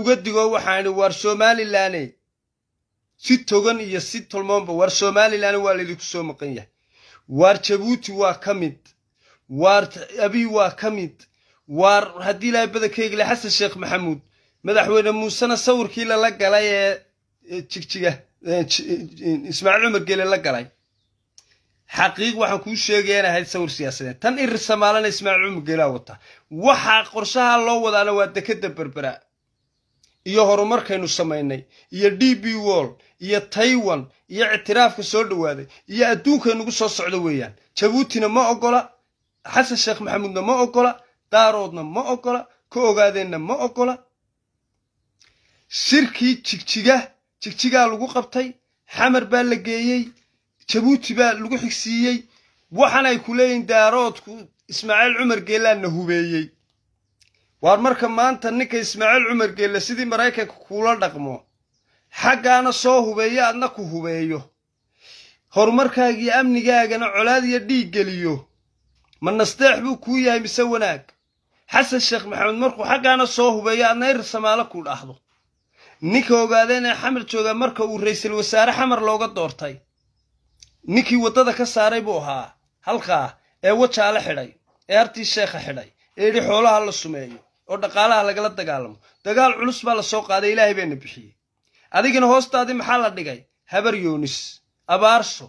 uga digo waxaan idhi waar somalilanne si togan iyo si tolmoonba waar somalilan waa laydinku soo maqan yahay. Waar jabuuti waa ka mid. Waar abiy waa ka mid. Waar haddii ilaahay badankeyga le xasan sheekh maxamuud madaxweyne muusena sawirkii lala galay ee jigjiga ismaaciil cumar geele la galay. Xaqiiq waxaan kuu sheegaya ahayd sawir siyaasadeed. Tan irisomaalana ismaaciil cumar geelaa wata. Waxaa qorshaha loo wadaana waa dekadda berbera iyo horumarkaynu samaynay iyo d b wall iyo taiwan iyo ictiraafka soo dhowaaday iyo adduunkaynugu soo socdo weeyaan. Jabuutina ma oggola xasan sheekh maxamuudna ma oggola daaroodna ma oggola ka ogaadeenna ma oggola shirkii jigjiga jigjigaa lagu qabtay xamar baa la geeyey jabuuti baa lagu xigsiiyey waxan ay ku leeyihiin daaroodku ismaaciil cumar geelaanna hubeeyey waar marka maanta ninka ismaaciil cumar geelle sidii maraykanka kuula dhaqmo xaggaana soo hubeeyo adna ku hubeeyo. Horumarkaaga amnigaagana colaad iyo dhiig geliyo. Ma nasteex buu kuu yahay mise wanaag? Xasan sheekh maxamed markuu xaggaana soo hubeeyo adna ir samaalo ku dhahdo ninka ogaadeen ee xamar jooga marka uu ra'iisul wasaare xamar looga doortay. Ninkii waddada ka saaray buu ahaa halkaa ee wajaale xidhay ee hartii sheekha xidhay ee yidhi xoolaha la sumeeyo oo dhaqaalaha lagala dagaalamo dagaal culus baa la soo qaaday ilaahay baana bixiyey adigana hoostaadii maxaa la dhigay? Habar yoonis abaarso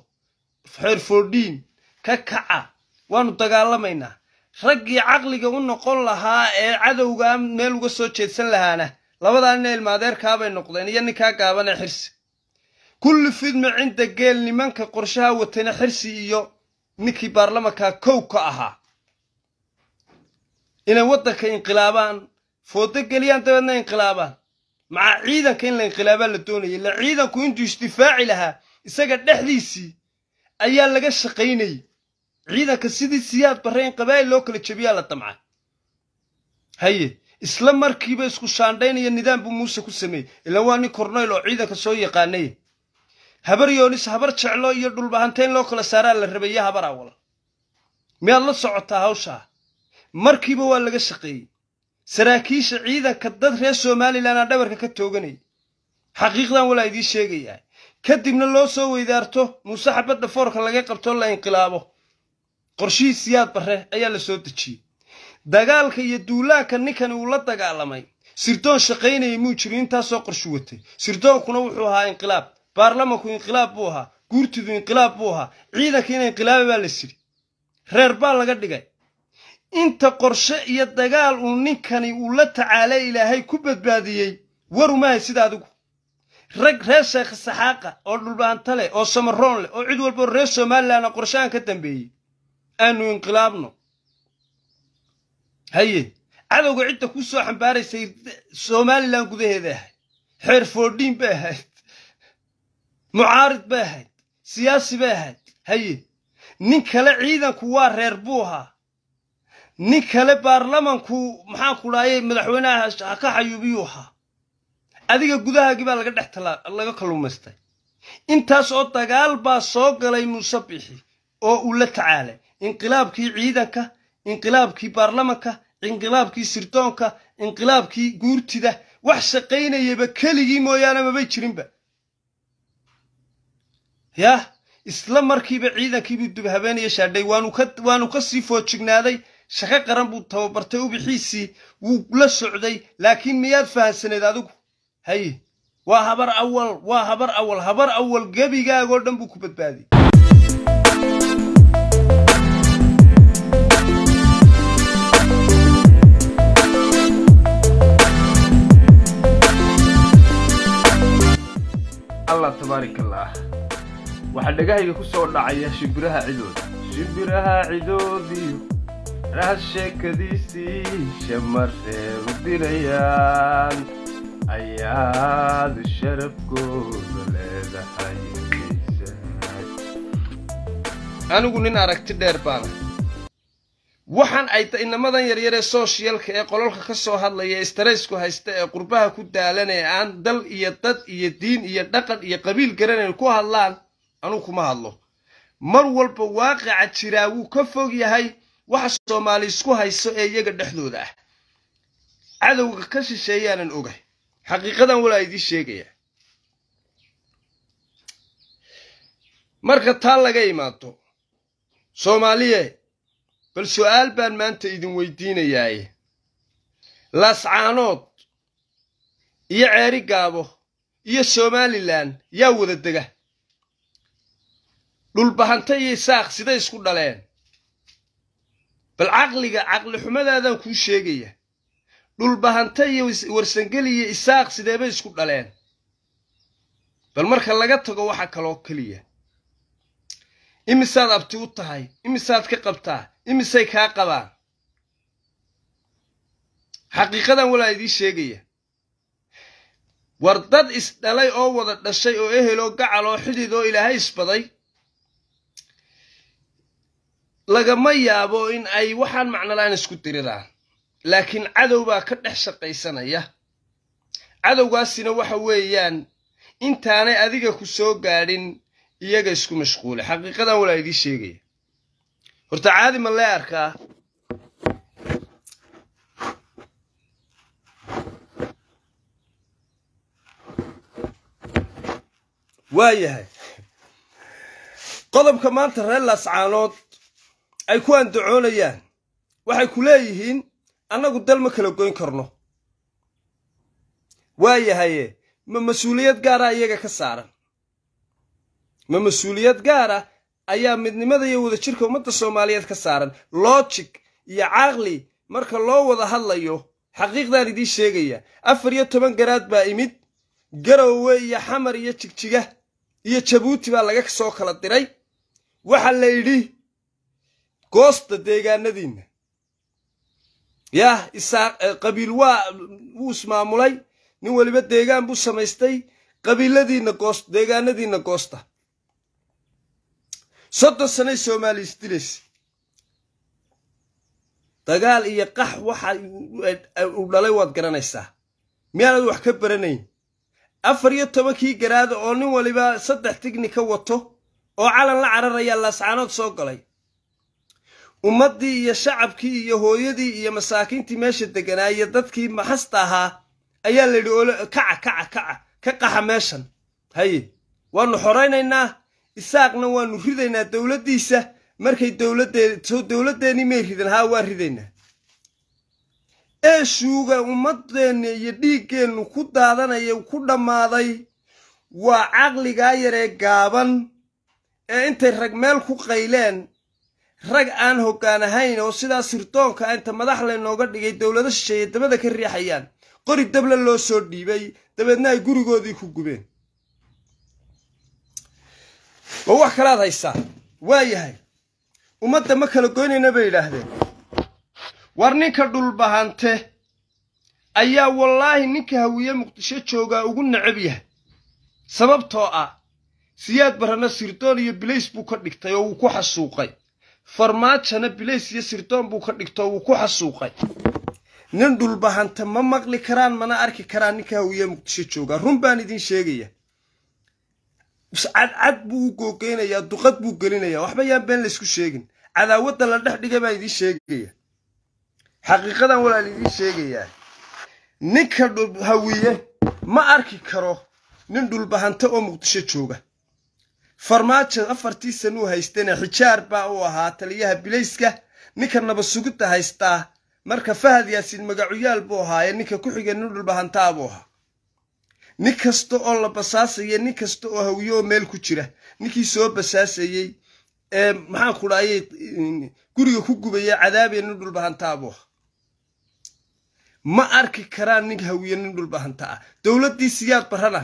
xeerfoodhiin ka kaca. Waannu dagaalamaynaa. Raggii caqliga u noqon lahaa ee cadowgaa meel uga soo jeedsan lahaana. Labadaa nin ilmaadeerkaabay noqdeen iyo ninkaa gaaban ee xirsi kulli fidma cinda geel nimanka qorshaha watayna xirsi iyo ninkii baarlamankaa kow ka ahaa inay waddanka inqilaabaan foodo geliyaan dabeedna inqilaabaan maca ciidanka in la inqilaabaa la doonayay ila ciidanku intuu isdifaaci lahaa isaga dhexdiisii ayaa laga shaqaynayay ciidanka sidii siyaad barre in qabaa'il loo kala jebiyaa la damca haye isla markiiba isku shaandhaynaya nidaam buu muuse ku sameeyey. Ilaan waa nin kornayl oo ciidanka soo yaqaanay. Habar yoonis habar jeclo iyo dhulbahantayn loo kala saaraa la rabaya habar awal miyaad la socotaa hawshaa markiiba waa laga shaqeeyey. Saraakiisha ciidanka dad reer somalilan aa dhabarka ka tooganaya xaqiiqdan walaa idiin sheegayaa. Kadibna loo soo weydaarto muuse xabadda foorka laga qabto la inqilaabo. Qorshihii siyaad barre ayaa la soo dejiyey. Dagaalka iyo duulaanka ninkani uu la dagaalamay. Sirdoon shaqaynayay muu jiro intaasoo qorshu watay. Sirdoonkuna wuxuu ahaa inqilaab. Baarlamanku inqilaab buu ahaa. Guurtidu inqilaab buu ahaa. Ciidankiina inqilaaba baa la siri. Reer baa laga dhigay inta qorshe iyo dagaal uu ninkani uu la tacaalay ilaahay ku badbaadiyey warumahay sida adigu. Rag reer sheekh saxaaqa oo dhulbaanta leh oo samaroon leh oo cid walbao reer somalilan qorshahan ka dambeeyey. Aanu inqilaabno. Haye cadowga cidda ku soo xambaaraysay somalilan gudaheeda ahayd xeer foodhiin bay ahayd mucaarid bay ahayd siyaasi bay ahayd haye nin kale ciidanku waa reer buu ahaa nin kale baarlamanku maxaan ku dhaayay madaxweynaha ka xayuubiyuu ahaa. Adiga gudahaagii baa laga dhex laga kalluumaystay intaas oo dagaal baa soo galay muuse bixi oo uu la tacaalay. Inqilaabkii ciidanka inqilaabkii baarlamanka inqilaabkii sirdoonka inqilaabkii guurtida wax shaqaynayaba keligii mooyaane mabay jirinba. Yah isla markiiba ciidankiibuu dubhabeenaya shaadhay waanu ka sii foojignaaday shaqo qaran buu tababartay ubixiisii wuu la socday laakiin miyaad fahansaneed adigu haye waa habar awal waa habar awal habar awal gebigaagoo dhan buu ku badbaadiyey allah tabaarik waxaa dhegahayga ku soo dhacaya shimbiraha cidood shimbiraha cidoodiyo raha sheekadiisii shamareeru dirayaan ayaad sharafkooda leedahay anigu nin aragti dheer baana waxaan ay inamadan yaryar ee sooshyalka ee qololka ka soo hadlaya ee staraysku haysta ee qurbaha ku daalan ee aan dal iyo dad iyo diin iyo dhaqan iyo qabiil garanayn ku hadlaan anugu kuma hadlo. Mar walba waaqica jiraa wuu ka fog yahay waxa soomaali isku hayso ee iyaga dhexdooda ah. Cadowga ka shisheeyaanan ogay. Xaqiiqadan walaa idiin sheegaya. Marka taa laga imaado soomaaliye bal su'aal baan maanta idin weydiinayaaye. Laascaanood iyo ceeri gaabo iyo somalilan yaa wada dega. Dhulbahanta iyo isaaq siday isku dhaleen bal caqliga caqli xumadaadaan kuu sheegaya. Dhulbahanta iyo warsangeli iyo isaaq sideebay isku dhaleen? Bal marka laga tago waxa kaloo keliya. Imisaad abti u tahay imisaad ka qabtaa imisay kaa qabaan. Xaqiiqadan walaa idiin sheegaya. War dad isdhalay oo wada dhashay oo ehel oo gacal oo xidid oo ilaahay isbaday lagama yaabo in ay waxaan macnolaan isku diriraan laakiin cadow baa ka dhex shaqaysanaya. Cadowgaasina waxa weeyaan intaanay adiga ku soo gaadhin iyaga isku mashquule xaqiiqadan walaa idiin sheegaya. Horta caadi ma lee arkaa. Waa yahay. Qodobka maanta reer laascaanood ay ku andacoonayaan. Waxay ku leeyihiin annagu dal ma kala goyn karno. Waa yahaye ma mas'uuliyad gaara iyaga ka saaran. Ma mas'uuliyad gaara ayaa midnimada iyo wadajirka ummadda soomaaliyeed ka saaran. Logic iyo caqli marka loo wada hadlayo xaqiiqdaan idiin sheegaya. Afar iyo toban garaad baa imid. Garowe iyo xamar iyo jigjiga iyo jabuuti baa laga soo kala diray. Waxa la yidhi goosta deegaanadiinna. Yah isaa qabiil waa wuu ismaamulay nin weliba deegaan buu samaystay. Qabiiladiinna goost deegaanadiinna goosta. Soddon sanay soomaali isdilaysa dagaal iyo qax waxa uu dhalay waad garanaysaa. Miyaanad wax ka baranayn? Afar iyo tobankii garaada oo nin waliba saddex tigni ka wato oo calan la cararayaa laascaanood soo galay ummaddii iyo shacabkii iyo hooyadii iyo masaakiintii meesha deganaa iyo dadkii maxasta ahaa ayaa la yidhi kaca kaca kaca ka qaxa meeshan. Haye waannu xoraynaynaa isaaqna waannu ridaynaa dowladdiisa. Markay dowladdee soo dowladdeennii may ridan haa waa ridaynaa. Eeshuuga ummaddeenna iyo dhiiggeennu ku daadanaya ku dhammaaday waa caqligaa yaree gaaban ee intay rag meel ku qayleen rag aan hoggaan ahayn oo sidaa sirdoonka inta madax laynooga dhigay dowlado shisheeye dabada ka riixayaan. Qori dable loo soo dhiibay dabeedna ay gurigoodii ku gubeen. Ma wax kalaad haysaa? Waa yahay. Ummadda ma kala goynayna bay yidhaahdeen. War ninka dhulbahante ayaa wallaahi ninka hawiye muqdisho joogaa ugu necab yahay. Sababtoo ah siyaad barrana sirdoon iyo bilays buu ka dhigtay oo wuu ku xasuuqay farmaajana bilays iyo sirdoon buu ka dhigtay oo wuu ku xasuuqay. Nin dhulbahante ma maqli karaan mana arki karaan ninka hawiye muqdisho joogaa run baan idiin sheegaya. Cadcad buu u googeynayaa duqad buu gelinayaa. Waxba yaan been laysku sheegin. Cadaawadda la dhex dhiga baan idiin sheegaya. Xaqiiqadan walaal idiin sheegayaa ninka hawiye ma arki karo nin dhulbahante oo muqdisho jooga farmaajo afartii sanuu haystana xijaar baa uu ahaa taliyaha bilayska ninka nabasugidda haystaa marka fahad yaasiin magacuyaal buu ahaaye ninka ku xigay nin dhulbahantaa buu ahaa. Nin kasta oo la basaasaya nin kasta oo hawiye oo meel ku jira ninkii soo basaasayey ee maxaan ku dhahayay guriga ku gubaya cadaabaya nin dhulbahantaa buu ahaa. Ma arki karaan nin hawiye nin dhulbahanta ah dowladdii barrana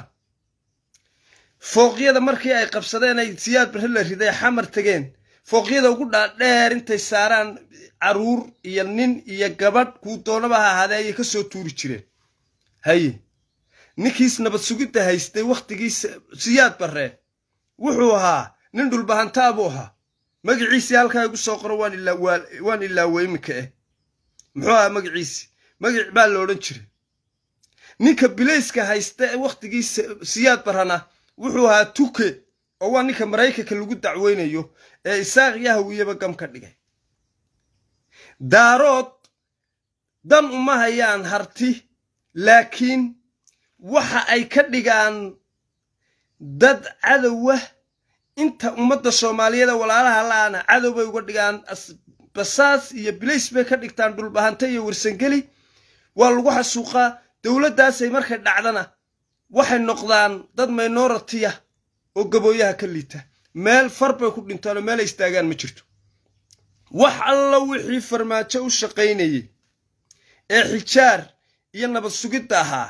fooqyada markii ay qabsadeen ay siyaad barre la riday xamar tegeen. Fooqyada ugu dhaadheer intay saaraan carruur iyo nin iyo gabadh kuu doonaba ha ahaadee ayay ka soo tuuri jireen. Haye ninkiis nabad sugidda haystay wakhtigii siyaad barre. Wuxuu ahaa nin dhulbahantaa buu ahaa. Magaciisii halkaa igu soo qoro waan ilaawey iminka eh. Muxuu ahaa magaciisi magac baa la odhan jiray. Ninka bilayska haysta wakhtigii siyaad barrana wuxuu ahaa tuke oo waa ninka maraykanka lagu dacweynayo ee isaaq iyo hawiyeba gam ka dhigay. Daarood dan uma hayaan harti laakiin waxa ay ka dhigaan dad cadowa inta ummadda soomaaliyeeda walaalaha la-ana cadow bay uga dhigaan. Basaas iyo bilays bay ka dhigtaan dhulbahante iyo warsangeli waa lagu xasuuqaa. Dowladdaasay markay dhacdana waxay noqdaan dad minoritiya oo gabooyaha ka liita. Meel far bay ku oo meelay istaagaan ma jirto. Wax alla wixii farmaajo u shaqaynayey ee xijaar iyo nabad sugidda ahaa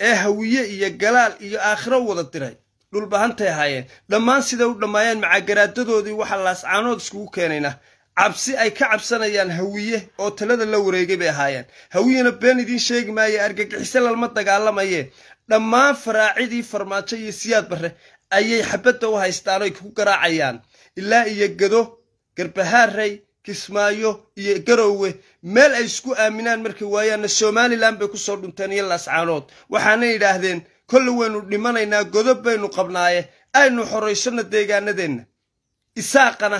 ee hawiye iyo galaal iyo aakhiro wada diray dhulbahantay ahaayeen. Dhammaan siday u dhammaayeen macagaraadadoodii waxa laascaanood iskugu keenayna. Cabsi ay ka cabsanayaan hawiye oo talada la wareegay bay ahaayeen. Hawiyena been idiin sheegi maaye argagixiso lalma dagaalamaye dhammaan faraacidii farmaajo iyo siyaad barre ayay xabadda u haystaan oy ku garaacayaan. Ilaa iyo gado garbahaarey kismaayo iyo garowe meel ay isku aaminaan markay waayaanna somalilan bay ku soo dhunteen iyo laascaanood. Waxaana yidhaahdeen kolle waynu dhimanaynaa godob baynu qabnaaye aynu xoraysanno deegaanadeenna. Isaaqana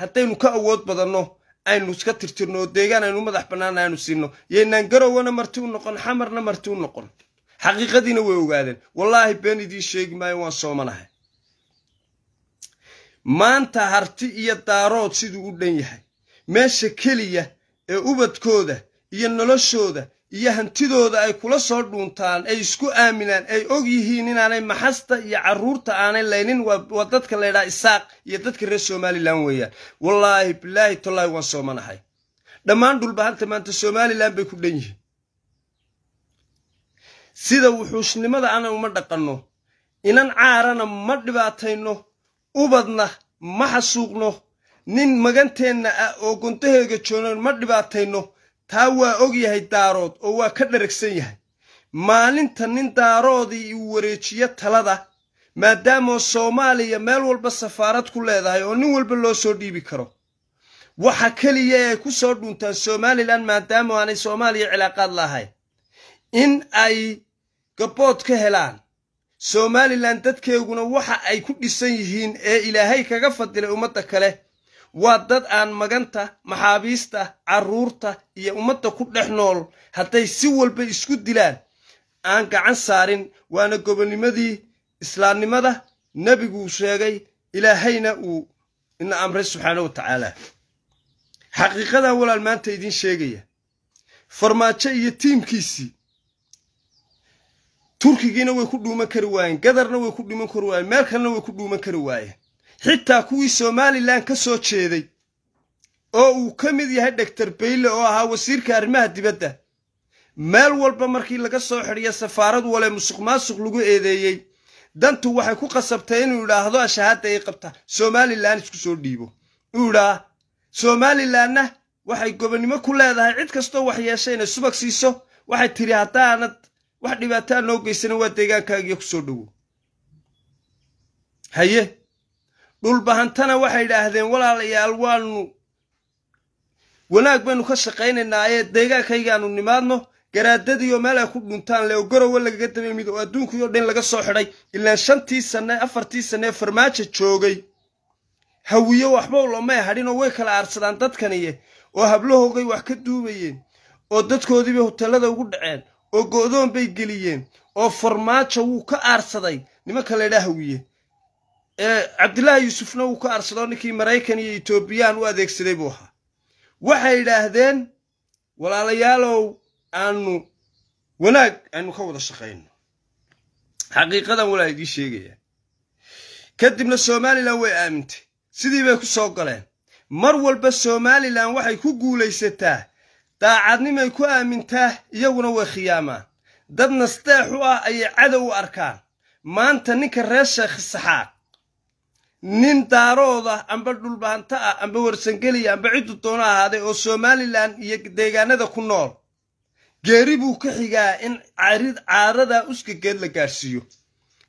haddaynu ka awood badanno aynu iska tirtirno oo deegaan aynu madax bannaan aynu siinno. Yaynaan garowana marti u noqon xamarna marti u noqon xaqiiqadiina way ogaadeen. Wallaahi been idiin sheegi maayo waan soomanahay maanta harti iyo daarood siduu u dhan yahay. Meesha keliya ee ubadkooda iyo noloshooda iyo hantidooda ay kula soo dhuuntaan ay isku aaminaan ay og yihiin inaanay maxasta iyo carruurta aanay laynin waa dadka laydhaha isaaq iyo dadka reer somalilan weeyaan. Wallaahi bilaahi tallaahi waan soomanahay dhammaan dhulbahanta maanta somalilan bay ku dhan yihiin sida wuxuushnimada ana uma dhaqanno. Inan caarana ma dhibaatayno ubadna ma xasuuqno. Nin maganteenna ah oo gontaheega joonan ma dhibaatayno. Taa waa og yahay daarood oo waa ka dharagsan yahay. Maalinta nin daaroodii uu wareejiyo talada maadaamoo soomaaliya meel walba safaarad ku leedahay oo nin walba loo soo dhiibi karo. Waxa keliya ay ku soo dhuuntaan somalilan maadaama aanay soomaaliya cilaaqaad lahayn. In ay gabood ka helaan. Somalilan dadkeeguna waxa ay ku dhisan yihiin ee ilaahay kaga fadilay ummadda kale. Waa dad aan maganta maxaabiista carruurta iyo ummadda ku dhex nool hadday si walba isku dilaan. Aan gacan saarin waana gobonimadii islaamnimada nebiguu sheegay ilaahayna uu ina amray subxaana wa tacaala. Xaqiiqadan walaal maanta idiin sheegaya. Farmaajo iyo tiimkiisii turkigiina way ku dhuuman kari waayeen gadarna way ku dhuuman kari waayeen meel kalena way ku dhuuman kari waayeen xitaa kuwii somalilan ka soo jeeday oo uu ka mid yahay doctor bayle oo ahaa wasiirka arrimaha dibadda meel walba markii laga soo xidhiya safaarad wale musuq maasuq lagu eedeeyey dantu waxay ku qasabtay inuu idhaahdo ashahaadda ay qabta somalilan isku soo dhiibo. Uu idhaa somalilanna waxay gobonnimo ku leedahay cid kastoo wax yeesha inay subag siiso waxay tidhi haddaanad wax dhibaataa noo geysana waa deegaankaagiyo ku soo dhowo. Haye dhulbahantana waxay idhaahdeen walaalayaal waanu wanaag baynu ka shaqaynaynaaye deegaankaygaanu nimaadno garaadadiioo meel ay ku dhuntaan le oo garowe lagaga daba yimid oo adduunkii oo dhan laga soo xidhay ilaan shantii sanne afartii sanne ee farmaajo joogay. Hawiye waxba loomay hadhin oo way kala aarsadaan dadkaniye oo hablahoogay wax ka duubayeen oo dadkoodiibay hotellada ugu dhaceen oo go'doon bay geliyeen oo farmaajo wuu ka aarsaday nimanka laydhaa hawiye ee cabdilaahi yuusufna wuu ka aarsado ninkii maraykan iyo etoobiyaan u adeegsaday buu ahaa. Waxay idhaahdeen walaalayaalow aanu wanaag aynu ka wada shaqayno. Xaqiiqadan walaa idiin sheegaya. Kadibna somalilan way aamintay. Sidii bay ku soo galeen. Mar walba somalilan waxay ku guulaysataa daacadnimay ku aamintaa iyaguna way khiyaamaan dad nasteex u ah ayay cadow u arkaan. Maanta ninka reer sheekh saxaaq nin daarooda amba dhulbahanto ah amba warsangeliya amba ciddu doono ahaaday oo somalilan iyo deegaanada ku nool. Geeri buu ka xigaa in caaradaa uskageed la gaadhsiiyo.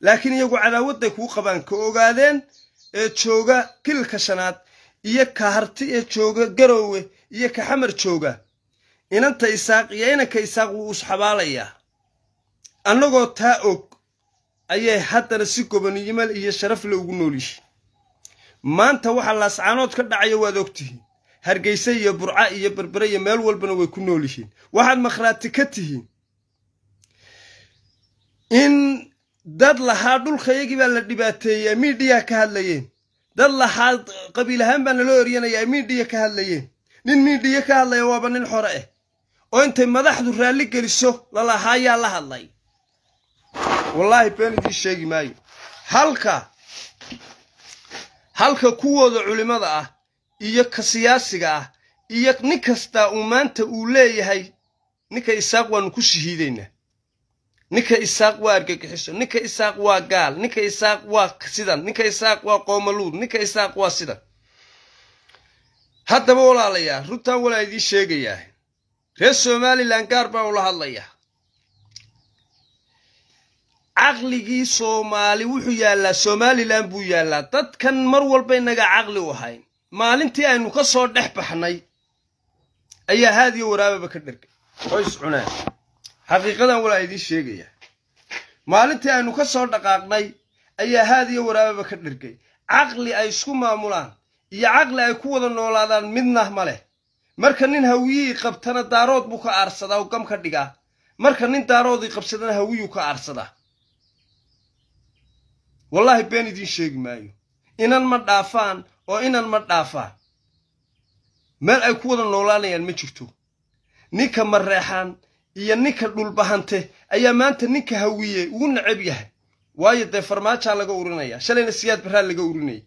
Laakiin iyagu cadaawadday kuu qabaan ka ogaadeen ee jooga kililka shanaad iyo ka harti ee jooga garoowe iyo ka xamar jooga inanta isaaq iyo inanka isaaq wuu usxabaalayaa annagoo taa og ayay haddana si goboniyimal iyo sharafle ugu nool yihiin maanta waxaa laascaanood ka dhacaya waad ogtihiin. Hargeyse iyo burca iyo berbere iyo meel walbana way ku nool yihiin waxaad makhraati ka tihiin. In dad lahaa dhulkayagii baa la dhibaateeyey miidhiya ka hadlayeen. Dad lahaa qabiil ahaan baa naloo eryanayaa miidhiya ka hadlayeen. Nin miidhiya ka hadlaya waaba nin xore ah oo intay madaxdu raalli geliso lalahaa yaa la hadlay. Wallaahi been idiin sheegi maayo. Halka halka kuwooda culimmada ah iyo ka siyaasiga ah iyo nin kastaa uu maanta uu leeyahay ninka isaaq waanu ku shahiidaynaa ninka isaaq waa argagixiso ninka isaaq waa gaal ninka isaaq waa sidan ninka isaaq waa qoomaluud ninka isaaq waa sidan. Haddaba walaalayaa runtaan walaa idiin sheegayaa reer somalilan gaar baa ula hadlayaa caqligii soomaali wuxuu yaallaa somalilan buu yaallaa. Dadkan mar walba inaga caqli u ahayn. Maalintii aynu ka soo dhex baxnay ayaa haadiyo waraababa ka dhergay oo iscunaan xaqiiqadan walaa idiin sheegayaa maalintii aynu ka soo dhaqaaqnay ayaa haadiyo waraababa ka dhergay caqli ay isku maamulaan iyo caqli ay ku wada noolaadaan midna ma leh marka nin hawiyihii qabtana daarood buu ka aarsadaa oo gam ka dhigaa. Marka nin daaroodii qabsadana hawiyuu ka aarsadaa wallaahi been idiin sheegi maayo. Inan ma dhaafaan oo inan ma dhaafaan. Meel ay ku wada noolaanayaan ma jirto. Ninka mareexaan iyo ninka dhulbahante ayaa maanta ninka hawiye ugu necab yahay. Waayo dee farmaajaa laga urinaya. Shalayna siyaad barraa laga urinaya.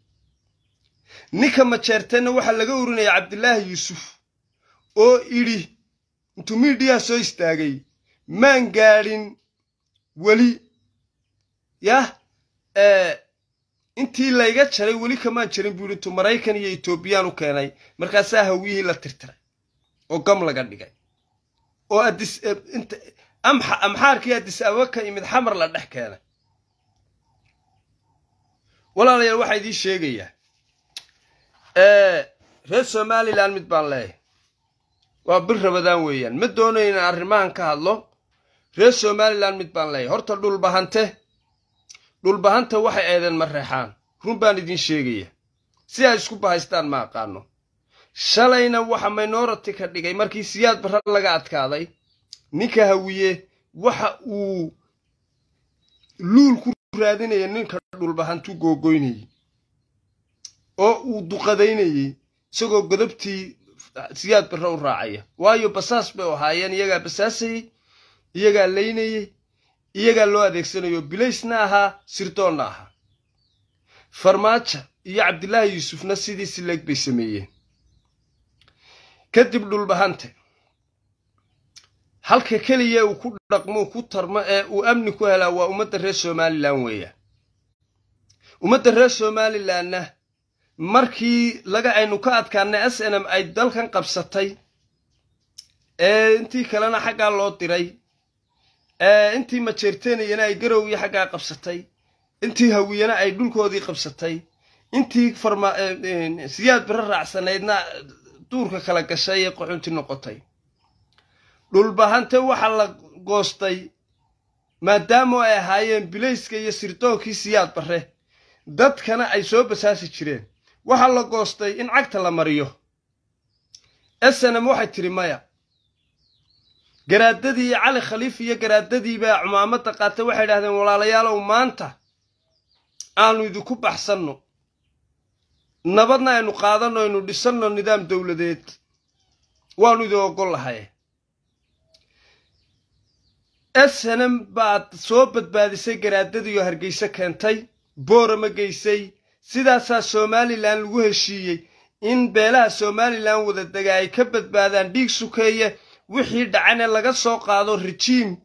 Ninka majeerteenna waxaa laga urinaya cabdilaahi yuusuf oo idhi intuu miidhiyaa soo istaagay maan gaadhin weli yah intii layga jaray weli kamaan jarin buu yidhi intuu maraykan iyo etoobiyaan u keenay markaasaa hawiyihii la tirtiray oo gam laga dhigay oo amxaarkii adis ababa ka imid xamar la dhex keenay walaalayaal waxaa idiin sheegayaa reer somalilan mid baan leeyahay waa bir rabadaan weeyaan. Ma doonayo inaan arrimahan ka hadlo? Reer somalilan mid baan leeyahay. Horta dhulbahante dhulbahanta waxay eedeen ma reexaan. Run baan idiin sheegaya. Si ay isku bahaystaan ma aqaano. Shalayna waxa minority ka dhigay markii siyaad barra laga adkaaday. Ninka hawiye waxa uu luul ku raadinaya ninka dhulbahantu googoynayey oo uu duqadaynayey isagoo godobtii siyaad barre u raacaya. Waayo basaas bay ahaayeen iyagaa basaasayey iyagaa laynayey iyagaa loo adeegsanayo bilaysna ahaa sirdoonna ahaa farmaajo iyo cabdilaahi yuusufna sidii sileeg bay sameeyeen. Kadib dhulbahante halka keliya uu ku dhaqmo ku tarmo ee uu amni ku helaa waa ummadda reer somalilan weeyaan ummadda reer somalilanna markii laga aynu ka adkaanay s n m ay dalkan qabsatay. Ee intii kalena xaggaa loo diray. Intii majeerteenayana ay garow iyo xaggaa qabsatay. Intii hawiyana ay dhulkoodii qabsatay. Intii siyaad biro raacsanaydna duurka kala gashay ee qoxunti noqotay. Dhulbahante waxaa la goostay maadaama ay ahaayeen bilayska iyo sirdoonkii siyaad barre dadkana ay soo basaasi jireen waxaa la goostay in cagta la mariyo. Snm waxay tidhi maya garaadadii cali khaliif iyo garaadadii cumaamadda qaatay waxay idhahdeen walaalayaalow maanta aanu idinku baxsanno. Nabadna aynu qaadanno aynu dhisanno nidaam dowladeed waanu idin ogol lahay. Snm baad soo badbaadisay garaadadii oo hargeyse keentay boorama geysay sidaasaa somalilan lagu heshiiyey in beelaha somalilan wada dega ay ka badbaadaan dhiig sukeeye wixii dhacane laga soo qaado rejiim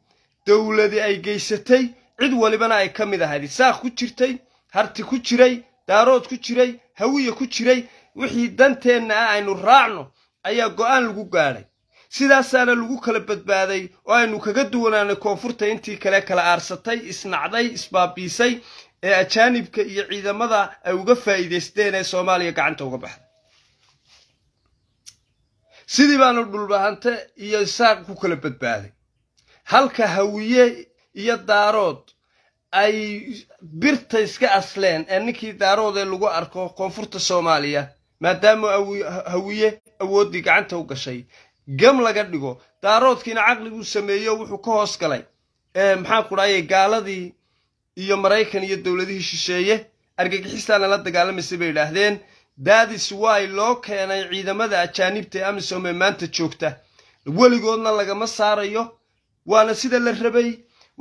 dowladi ay geysatay cid walibana ay ka mid ahayd. Saaq ku jirtay harti ku jiray daarood ku jiray hawiya ku jiray wixii danteenna ah aynu raacno ayaa go'aan lagu gaadhay sidaasaana lagu kala badbaaday oo aynu kaga duwanaanay koonfurta intii kale kala aarsatay isnacday isbaabiisay ee ajaanibka iyo ciidamada ay uga faa'iidaysteen ee soomaaliya gacanta uga baxday sidii baanu dhulbahante iyo isaaq ku kala badbaaday. Halka hawiye iyo daarood ay birta iska asleen ee ninkii daarood ee lagu arko koonfurta soomaaliya maadaama hawiye awooddii gacanta u gashay gam laga dhigo daaroodkiina caqliguu sameeyo wuxuu ka hoos galay. Maxaan ku dhahayay gaaladii iyo maraykan iyo dowladihii shisheeye argagixistaana la dagaalamaysay bay idhaahdeen. Daadis way loo keenay ciidamada ajaanibta ee amisom ee maanta joogta. Weligoodna lagama saarayo waana sida la rabay.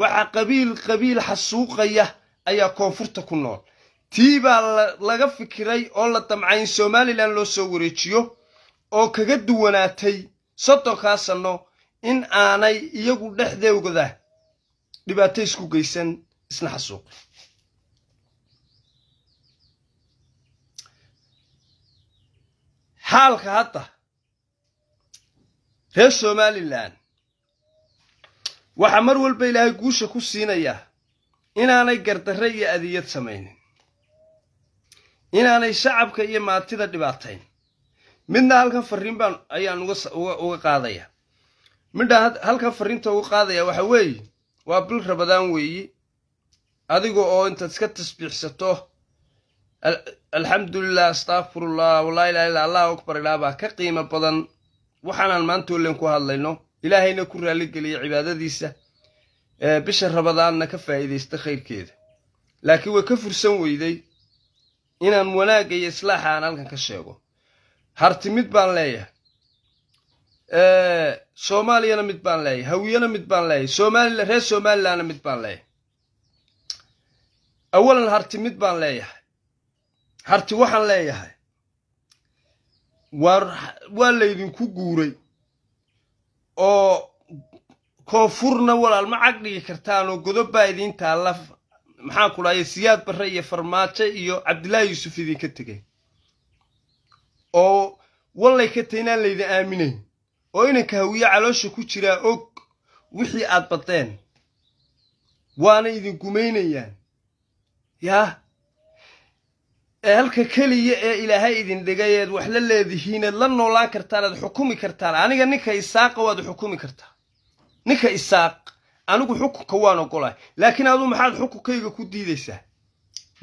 Waxa qabiil qabiil xasuuqaya ayaa koonfurta ku nool. Tii baa laga fikiray oo la damcay in somalilan loo soo wareejiyo oo kaga duwanaatay soddonkaa sanno in aanay iyagu dhexdeegada dhibaato isku geysan isna xasuuqay xaalka hadda reer somalilan waxaa mar walba ilaahay guusha ku siinayaa inaanay gardarre iyo adiyad samaynin inaanay shacabka iyo maatida dhibaatayn midna halkan farriin baan ayaan uga qaadaya. Midha halkan farriinta uga qaadaya waxa weeye waa bil rabadaan weeyi adiga oo intaad iska tasbiixsato alxamdulilah astakfirullah walaa ilaha illa allahu akbar ilaa baa ka qiimo badan. Waxaanaan maanta olen ku hadlayno ilaahayna ku raalligeliya cibaadadiisa bisha rabadaanna ka faa'iidaysta khayrkeeda. Laakiin way ka fursan weyday inaan wanaagga iyo islaaxa aan halkan ka sheego. Harti mid baan leeyahay soomaaliyana mid baan leeyahay hawiyana mid baan leeyahay somalilan reer somalilanna mid baan leeyahay awalan harti mid baan leeyahay. Harti waxaan leeyahay. Waa laydinku guuray. Oo koonfurna walaal ma cag dhigi kartaan oo godob baa idiin taalla. Maxaan ku dhahay siyaad barre iyo farmaajo iyo cabdillaahi yuusuf idinka tegay oo wallay ka tahay inaan laydin aaminayn. Oo inanka hawiye caloosha ku jiraa og wixii aad baddeen waana idin gumaynayaan yaa ee halka keliya ee ilaahay idin dhigay eed wax la leedihiin eed la noolaan kartaan eed xukumi kartaan. Aniga ninka isaaqa waad xukumi kartaa. Ninka isaaq anigu xukunka waan ogolahay laakiin aduu maxaad xukunkayga ku diidaysaa?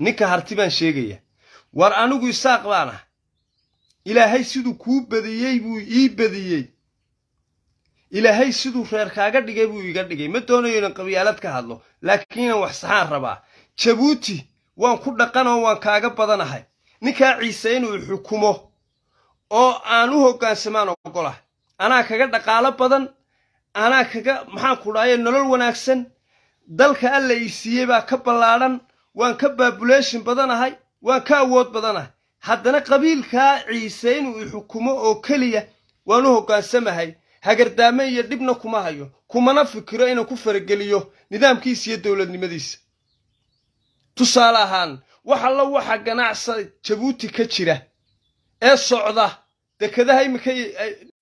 Ninka harti baan sheegaya. War anigu isaaq baan ah. Ilaahay siduu kuu badiyey buu ii badiyey. Ilaahay siduu reer kaaga dhigay buu iga dhigay. Ma doonayo inan qabyaalad ka hadlo? Laakiin inan wax saxaan rabaa jabuuti waan ku dhaqanoo waan kaaga badanahay. Ninkaa ciise inuu xukumo oo aan u hoggaansamaan ogolahay anaa kaga dhaqaalo badan anaa kaga maxaan ku dhahaye nolol wanaagsan. Dalka alla ii siiyey baa ka ballaadhan waan ka baabuleshin badanahay waan ka awood badanahay. Haddana qabiilkaa ciise inuu i xukumo oo keliya waan u hoggaansamahay. Hagardaame iyo dhibna kuma hayo kumana fikiro inaan ku farageliyo nidaamkiisa iyo dowladnimadiisa tusaale ahaan wax allo waxa ganacsa jabuuti ka jira ee socda dekadaha iminka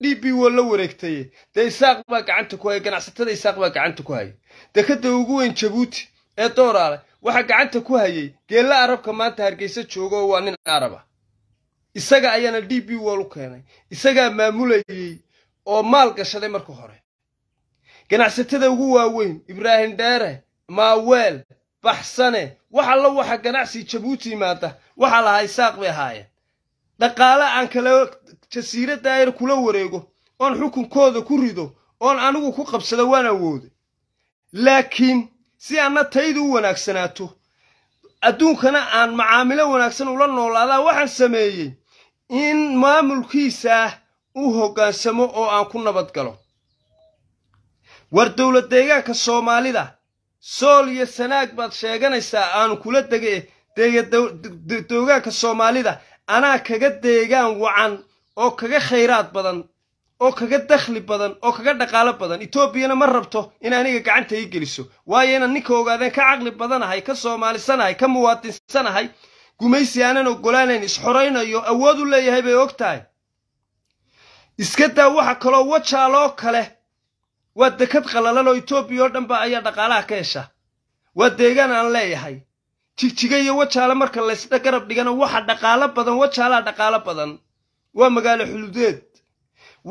d b wo la wareegtaye dee isaaq baa gacanta ku haya ganacsatada isaaq baa gacanta ku hayay. Dekadda ugu weyn jabuuti ee dooraale waxaa gacanta ku hayay geella arabka maanta hargeysa jooga oo waa nin araba. Isaga ayaana d b wol u keenay. Isagaa maamulayey oo maal gashaday marka hore. Ganacsatada ugu waaweyn ibraahim dheere maaweel baxsane. Wax allo waxa ganacsi jabuuti yimaada waxaa lahaa isaaq bay ahaayeen dhaqaale aan kala jasiira daa'ir kula wareego oon xukunkooda ku rido oon anigu ku qabsado waan awooday laakiin si aanna taydu u wanaagsanaato adduunkana aan macaamilo wanaagsan ula noolaadaa waxaan sameeyey in maamulkiisaa u hoggaansamo oo aan ku nabad galo. War dowlad deegaanka soomaalida sool iyo sanaag baad sheeganaysaa aanu kula dege deegaanka soomaalida. Anaa kaga deegaan wacan oo kaga khayraad badan oo kaga dakhli badan oo kaga dhaqaalo badan. Etoobiyana ma rabto in aniga gacanta ii geliso. Waayo inaan ninka ogaadeen ka caqli badanahay ka soomaalisanahay ka muwaadinsanahay gumaysi aanan ogolaanayn isxoraynayo awood u leeyahay bay og tahay iska daa waxa kaloo wajaaloo kale waa dekad qallalan oo etoobiya oo dhanba ayaa dhaqaalaha ka hesha. Waa deegaan aan leeyahay. Jigjiga iyo wajaale marka laysdha garab dhigana waxa dhaqaalo badan wajaalaa dhaqaalo badan. Waa magaalo xuludeed.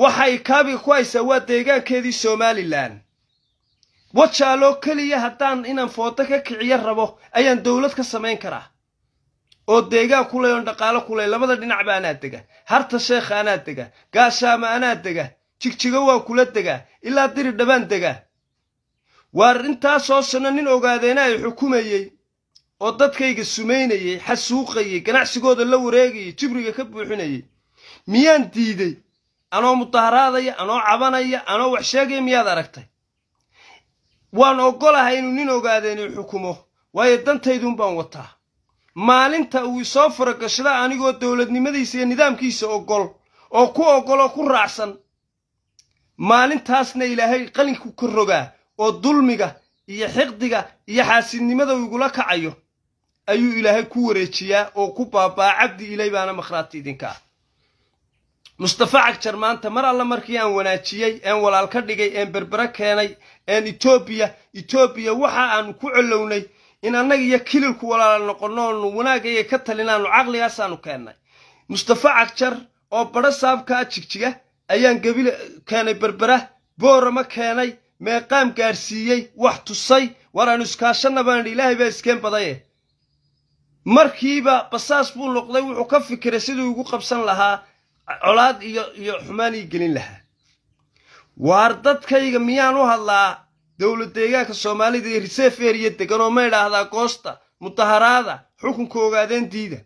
Waxay kaabiga ku haysaa waa deegaankeedii somalilan wajaaloo keliya haddaan inaan footo ka kiciyo rabo ayaan dowlad ka samayn karaa. Oo deegaan ku ley oon dhaqaalo ku ley labada dhinacba anaa dega. Harta sheekha anaa dega. Gaashaama anaa dega jigjigo waan kula degaa ilaa diri dhabaan degaa waar intaasoo sanno nin ogaadeena ay xukumayey oo dadkayga sumaynayey xasuuqayey ganacsigooda la wareegayey jibriga ka buuxinayey. Miyaan diiday? Anoo mudaharaadaya anoo cabanaya anoo wax sheegaya miyaad aragtay? Waan oggolahay inuu nin ogaadeeni xukumo waayo dantaydun baan wataa. Maalinta uu isoo faragashada anigoo dowladnimadiisa iyo nidaamkiisa oggol oo ku oggol oo ku raacsan maalintaasna ilaahay qalinku ka rogaa oo dulmiga iyo xiqdiga iyo xaasidnimada igula kacayo ayuu ilaahay ku wareejiyaa oo ku baabaa cabdi ilay baana makhraati idinka. Mustafa cagjar maanta mar alla markii aan wanaajiyey een walaal ka dhigay een berbere keenay een etoobiya etoobiya waxa aanu ku colownay in annaga iyo kililku walaala noqonno oonu wanaagayga ka talinaanu caqligaasaanu keennay mustafa cagjar oo badho saabkaa jigjiga ayaan gebile keenay berbera boorama keenay meeqaam gaadhsiiyey wax tusay war aanu iskaashanna ilaahay baa iskeen badaye. Markiiba basaas buu noqday wuxuu ka fikiray siduu igu qabsan lahaa colaad iyo iyo xumaan ii gelin lahaa. Waar dadkayga miyaan u hadlaa dowlad deegaanka soomaalida iyo reserve area degan oo ma idhaahdaa goosta mudaharaada xukunka ogaadeen diida.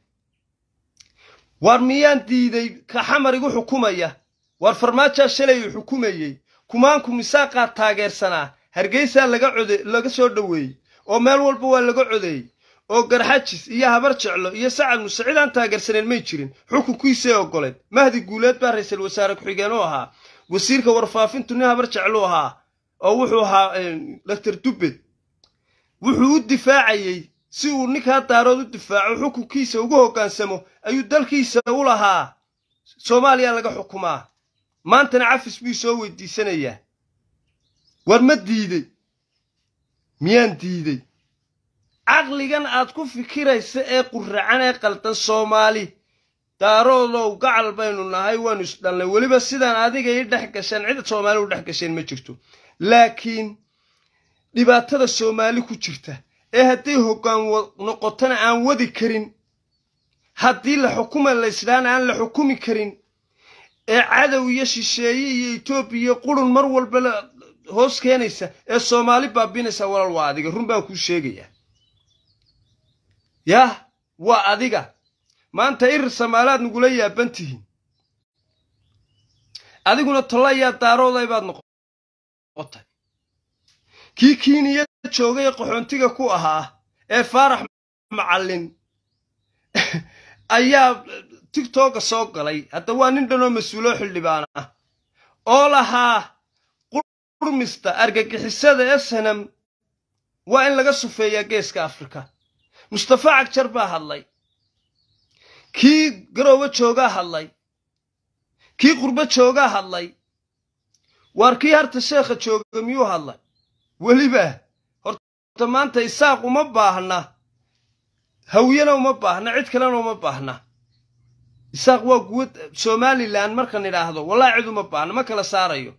Waar miyaan diiday ka xamar igu xukumaya waar farmaajaa shalay uu xukumayey kumaanku misaaqaa taageersanaa hargeysaa laga soo dhoweeyey. Oo meel walba waa laga codeeyey oo garxajis iyo habar jeclo iyo sacad muse cid aan taageersaneen may jirin. Xukunkiisay oggoleed. Mahdi guuleed baa ra'iisul wasaare ku-xigeen u ahaa. Wasiirka warfaafintu nin habar jeclu ahaa. Oo wuxuu ahaa doctor dubbed wuxuu u difaacayey si uu ninkaa daarood u difaaco xukunkiisa ugu hoggaansamo ayuu dalkiisa u lahaa. Soomaaliya laga xukumaa maantana cafis buu soo weydiisanayaa war ma diidey? Miyaan diidey? Caqligan aad ku fikiraysa ee quracan ee qaldan soomaali. Daaroodow gacal baynu nahay waanu isdhalnay weliba sidaan adiga ii dhex gasheen cid soomaali u dhex gasheen ma jirto. Laakiin dhibaatada soomaali ku jirta ee hadday hoggaan noqotona aan wadi karin haddii la xukuma laysdhaana aan la xukumi karin ee cadow iyo shisheeye iyo etoobiya qurun mar walba hoos keenaysa ee soomaali baabinaysa walal waa adiga. Run baan kuu sheegayaa yah waa adiga. Maanta irir samaalaad nagula yaaban tihiin. Adiguna tollayaa daarooday baad noqotay. Kii kiiniya joogay qaxoontiga ku ahaa ee faarax macallin ayaa tigtooga soo galay. Hadda waa nin dhanoo mas'uuloo xildhibaan ah oo lahaa qurmista argagixisada ee sanam waa in laga sufeeyaa geeska afrika. Mustafa cagjar baa hadlay. Kii garoobo joogaa hadlay. Kii qurbo joogaa hadlay. Waar kii harta sheekha jooga miyuu hadlay? Weliba horta maanta isaaq uma baahna. Hawyana uma baahna. Cid kalena uma baahna isaaq waa guwad somalilan markan idhaahdo wallahi cid uma ma kala saarayo.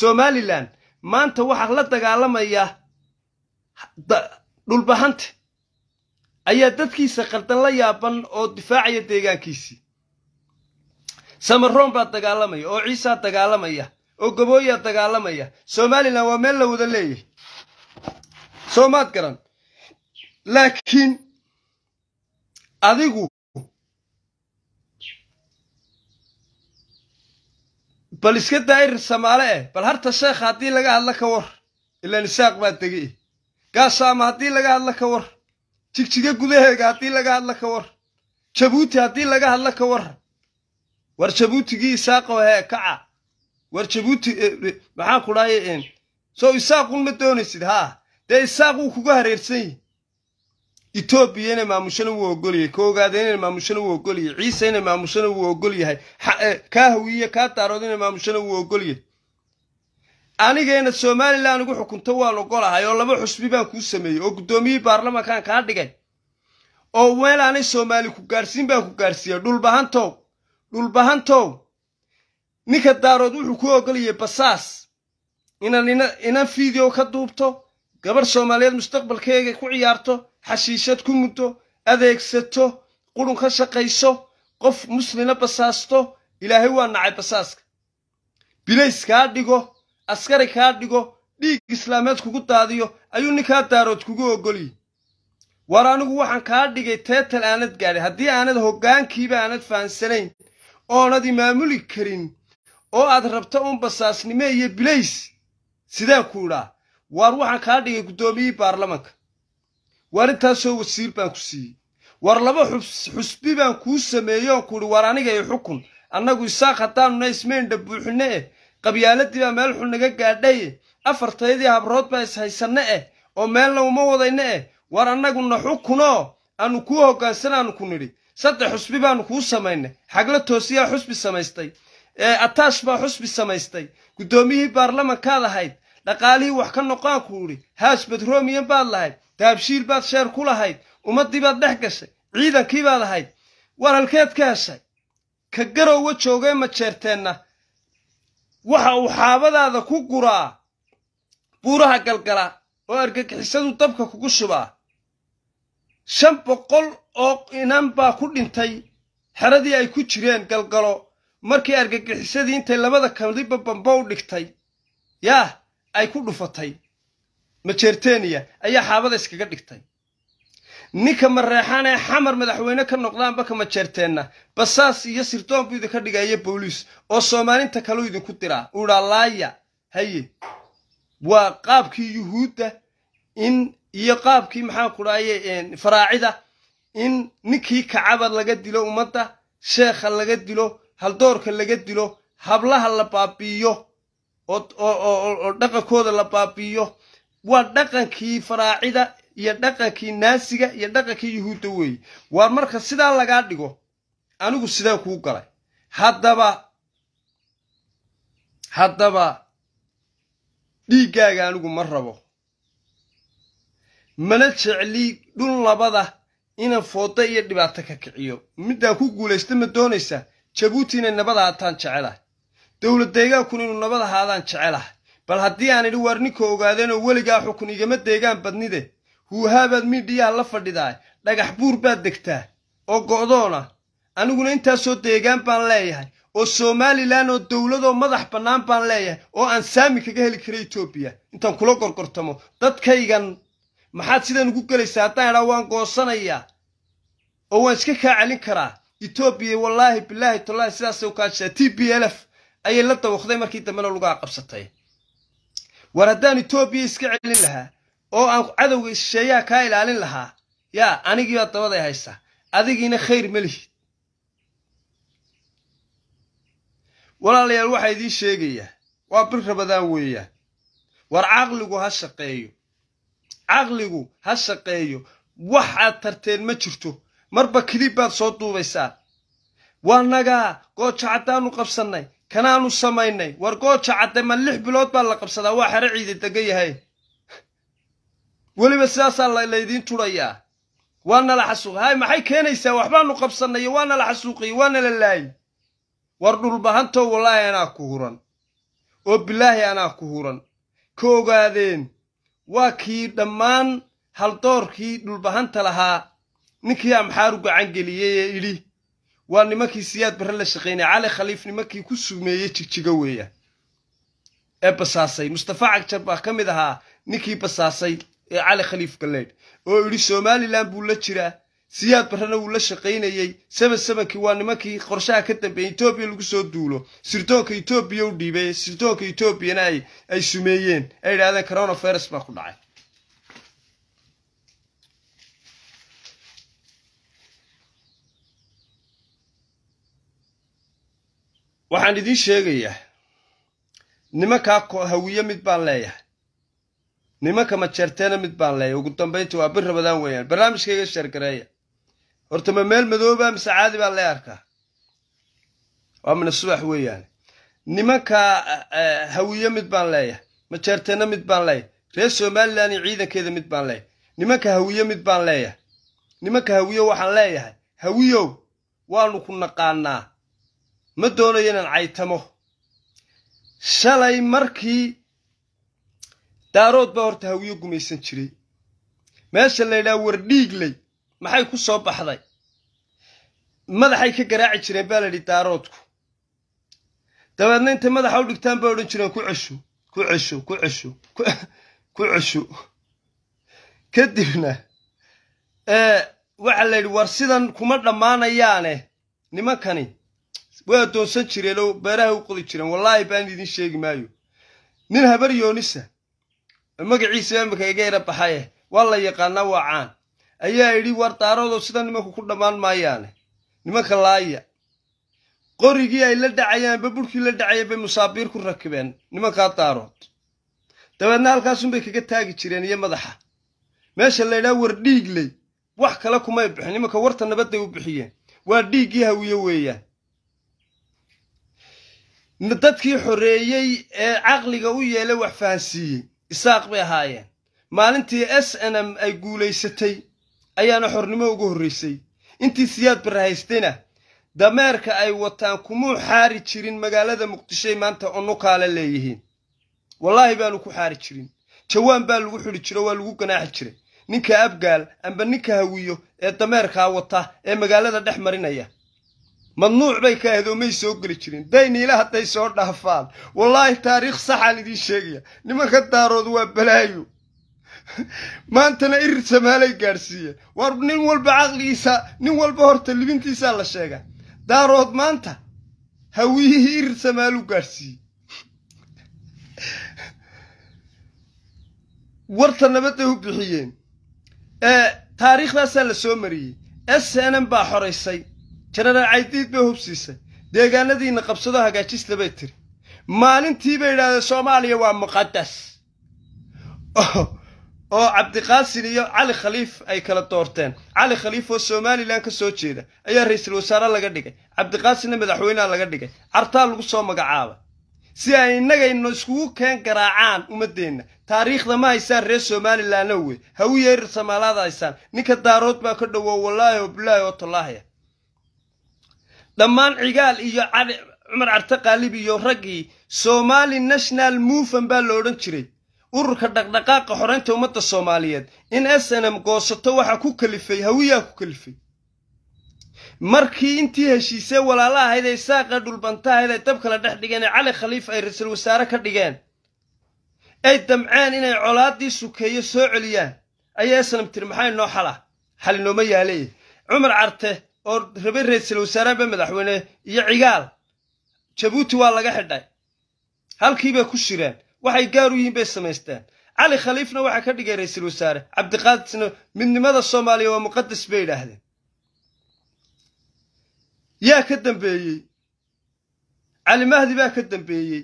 Somalilan maanta waxaa la dagaalamaya dhulbahanta ayaa dadkiisa qaldan la yaaban oo difaacaya deegaankiisii samaroon baa dagaalamaya oo ciisaa dagaalamaya oo gabooyaa dagaalamaya. Somalilan waa meel la wada leeyahay soo maad garan. Laakiin adigu bal iska daa'ir samaale eh. Bal harta sheekha haddii laga hadla ka war. Ilaan isaaq baa degay gaashaama haddii laga hadla ka war. Jigjiga gudaheega haddii laga hadla ka war. Jabuuti haddii laga hadla ka war. War jabuutigii isaaqo hee kaca. War jabuuti maxaan ku dhahay soo isaaqun ma doonaysid haa. Dee isaaq wuu kuga hareersan yihi etoobiya inay maamushana wuu ogol yahay ka ogaadeen inay maamushana wuu ogol yahay ciise inay maamushana wuu ogol yahay kaa hawiye kaa daarood inay maamushana wuu ogol yahay anigeena somalilan igu xukunto waan ogolahay oo laba xusbi baan kuu sameeyey oo guddoomiyihii baarlamankan kaa dhigay. Oo meel aanay soomaali ku gaadhsiin baan ku gaadhsiiya dhulbahantow dhulbahantow ninka daarood wuxuu ku ogoliyay basaas. Inaan inan video ka duubto gabarh soomaaliyeed mustaqbalkeega ku ciyaarto xashiishad ku muddo adeegsato qurun ka shaqayso qof muslina basaasto ilaahay waa nacay basaaska. Bilays kaa dhigo askari kaa dhigo dhiig islaameed kugu daadiyo ayuu ninkaa daarood kugu ogolyi war anigu waxaan kaa dhigay teetal aanad gaadhay. Haddii aanad hoggaankiiba aanad fahansanayn oonad imaamuli karin oo aad rabto un basaasnimo iyo bilays sidaan ku idhaa waar waxaan kaa dhigay guddoomiyihii baarlamanka waar intaasoo wasiir baan ku siiyey. War laba xusbi baan kuu sameeyey oon ku idhi war aniga i xukun annagu isaaq haddaanuna ismaindha buuxinne eh qabyaaladii baa meel xun naga gaadhaye afartaydii habrood baa ishaysanne eh oo meelna uma wadayne eh war annaguna xukunoo aanu kuu hogaansanaanu ku nidhi. Saddex xusbi baanu kuu samaynay xagla toosiyaa xusbi samaystay ataash baa xusbi samaystay guddoomiyihii baarlamankaad ahayd dhaqaalihii wax ka noqaan ku idhi haash bedromiyan baad lahayd daabshiil baad sheer ku lahayd ummaddii baad dhex gashay ciidankii baad ahayd war halkeed ka heshay ka garowga joogee majeerteenna waxa uu xaabadaada ku guraa buuraha galgala oo argagixisadu dabka kugu shubaa. Shan boqol oo inan baa ku dhintay xeradii ay ku jireen galgalo. Markii argagixisadii intay labada kadiba bamba u dhigtay yaah ay ku dhufatay majeerteniya ayaa xaabada iskaga dhigtay. Ninka mareexaan ee xamar madaxweyne ka noqdaanba ka majeerteenna basaas iyo sirdoon buu idinka dhigaya booliis oo soomaalinta kaleu idinku diraa. Uu idhaa laaya haye waa qaabkii yuhuudda in iyo qaabkii maxaan ku dhahaye faraacida in ninkii kacaba laga dilo ummadda sheekha laga dilo haldoorka laga dilo hablaha la baabi'iyo oo dhaqankooda la baabi'iyo waa dhaqankii faraacida iyo dhaqankii naasiga iyo dhaqankii yuhuudda weeye waar marka sidaa lagaa dhigo anigu sidaan kuu galay. Haddaba haddaba dhiiggaaga anigu ma rabo. Mana jecli dhul labada inaan fooda iyo dhibaato ka kiciyo. Middaan ku guulaysta ma doonaysaa? Jabuuti inay nabad ahaataan jecelahay. Dowlad deegaankun inuu nabad ahaadaan jecelahay bal haddii aan idhi waar ninka ogaadeenoo weligaa xukun igama deegaan badnide huuhaabaad miidhiyaha la fadhidaa dhagax buur baad degtaa oo go'doona aniguna intaasoo deegaan baan leeyahay oo somalilan oo dowladoo madax bannaan baan leeyahay oo aan saami kaga heli kara etoobiya intaan kula gorgortamo dadkaygan maxaad sidan ugu gelaysaa? Haddaan idhaa waan goosanayaa oo waan iska kaa celin karaa. Etoobiya wallaahi bilaahi tallaahi sidaasay u kaajistaa t b l f ayay la dawaqday markii dambena lugaa qabsatay war haddaan etoobiya iska celin lahaa oo aan cadowga shisheeyaha kaa ilaalin lahaa yaa anigiibaa dabaday haysaa. Adigiina khayr ma lihid walaalayaal waxaa idiin sheegayaa waa bir rabadaan weeyaan war caqligu ha shaqeeyo. Caqligu ha shaqeeyo. Wax aad tarteen ma jirto. Marba kilib baad soo duubaysaan waa nagaa gooja caddaanu qabsannay kanaanu samaynay. War gooja cadde ma lix bilood baa la qabsadaa. Waa xero ciida degan yahay. Weliba sidaasaa laydiin turayaa. Waa nala xasuuqay hay maxay keenaysaa? Waxbaanu qabsannay waa nala xasuuqiyey waa nala laayy war dhulbahantow wallaahi anaa ku huran. Oo bilaahi anaa ku huran. Ka ogaadeen waa kii dhammaan haldoorkii dhulbahanta lahaa. Ninkii amxaaru gacan geliyey ee idhi waa nimankii siyaad barre la shaqaynaya cali khaliif nimankii ku sumeeyey jigjiga weeyaan ee basaasay. Mustafa cagjar baa ka mid ahaa ninkii basaasay ee cali khaliif galleydh oo idhi somalilan buu la jiraa. Siyaad barrena wuu la shaqaynayey seben sebenkii waa nimankii qorshaha ka dambeeyey etoobiya lagu soo duulo. Sirdoonka etoobiya u dhiibay sirdoonka etoobiyana ay sumeeyeen. Ay idhahdeen coronavirus baa ku dhacay waxaan idiin sheegayaa nimankaa hawiye mid baan leeyahay. Nimanka majeerteena mid baan leeyahay. Ugu dambayntii waa bir rabadaan weeyaan. Barnaamijkayga sheergareeya. Horta ma meel madooba mise caadi baa lee arkaa? Waa mina subax weeyaane nimanka hawiye mid baan leeyahay. Majeerteena mid baan leeyahay. Reer somalilan iyo ciidankeeda mid baan leeyahay. Nimanka hawiye mid baan leeyahay. Nimanka hawiye waxaan leeyahay. Hawiyow waanu ku naqaanaa ma doonayo inaan caytamo? Shalay markii daarood baa horta hawiyo gumaysan jiray. Meesha la ydhaha wardhiigley maxay ku soo baxday? Madaxay ka garaaci jireen baa layidhi daaroodku. Dabeedna intay madaxa u dhigtaan bay odhan jireen ku cesho ku cesho ku cesho ku cesho kadibna waxaa la yidhi war sidan kuma dhammaanayaane nimankani way addoonsan jireenoo beeraha u qodi jireen. Wallaahi baan idin sheegi maayo. Nin habar yoonisa. Magaciisa imika iga yara baxaye waa la yaqaanaa waa caan. Ayaa yidhi war daaroodoo sida nimanku ku dhammaan maayaane. Nimanka laaya. Qorigii ay la dhacayaan baburkii la dhacayeen bay musaabiir ku rakibeen nimankaa daarood. Dabeedna halkaasunbay kaga taagi jireen iyo madaxa. Meesha la ydhaha war dhiigley wax kale kumay bixin. Nimanka warta nabadday u bixiyeen. Waa dhiiggii hawiye weeyaan dadkii xoreeyey ee caqliga u yeelay wax fahansiiyey. Isaaq bay ahaayeen. Maalintii s n m ay guulaysatay ayaana xornimo ugu horraysay intii siyaad barrahaystayna dameerka ay wataan kumuu xaari jirin magaalada muqdishoy maanta unukaale leeyihiin. Wallaahi baanu ku xaari jirin. Jawaan baa lagu xidhi jiro waa lagu ganaaxi jiray. Ninka abgaal amba ninka hawiyo ee dameerkaa wata ee magaalada dhex marinaya madnuuc bay ka ahayd oo may soo geli jirin. Dayniila hadday soo dhaafaan. Wallaahi taariikh saxaan idiin sheegaya nimanka daarood waa balaayo. Maantana irir samaalay gaadhsiiyeen war nin walba caqligiisa nin walba horta libintiisaa la sheegaa daarood maanta hawiyihii irir samaaluu gaadhsiiyey warta nabadday u bixiyeen. Taariikhdaasaa la soo mariyey. S n m baa xoraysay jenaraal caydiid bay hubsiisay. Deegaanadiinna qabsado hagaajisla bay tiri. Maalintii bay idhahdeen soomaaliya waa muqadas oo cabdiqaasin iyo cali khaliif ay kala doorteen. Cali khaliif oo somalilan ka soo jeeda ayaa ra'iisul wasaare laga dhigay. Cabdiqaasinna madaxweyneha laga dhigay. Cartaa lagu soo magacaaba si ay innagayno iskugu keen garaacaan ummaddeenna taariikhda ma haysaan reer somalilanna wey. Erir samaalaada haysaan. Ninka daarood baa ka dhowo wallaahi oo bilaahi oo tallaahya dhammaan cigaal iyo cumar carte qaalib iyo raggii somali national moven baa la odhan jiray. Ururka dhaqdhaqaaqa xoreynta ummadda soomaaliyeed in s n m goosato waxaa ku kalifay hawiyaa ku kalifay. Markii intii heshiisee walaala ahayd ay saaqa dhulbanta ahayd ay dab kala dhex dhigeen ee cali khaliif ay ra'iisul wasaare ka dhigeen ay damceen inay colaaddii sukeeyo soo celiyaan ayaa snam tiri maxaa inoo xala xal inooma yaalay cumar carte oo rabay ra'iisul wasaareba madaxweyne iyo cigaal. Jabuuti waa laga xidhay. Halkiibay ku shireen. Waxay gaar u yihiin bay samaysteen. Cali khaliifna waxaa ka dhigay ra'iisul wasaare cabdiqaadisna midnimada soomaaliya waa muqadas bay idhaahdeen yaa ka dambeeyey. Cali mahdi baa ka dambeeyey.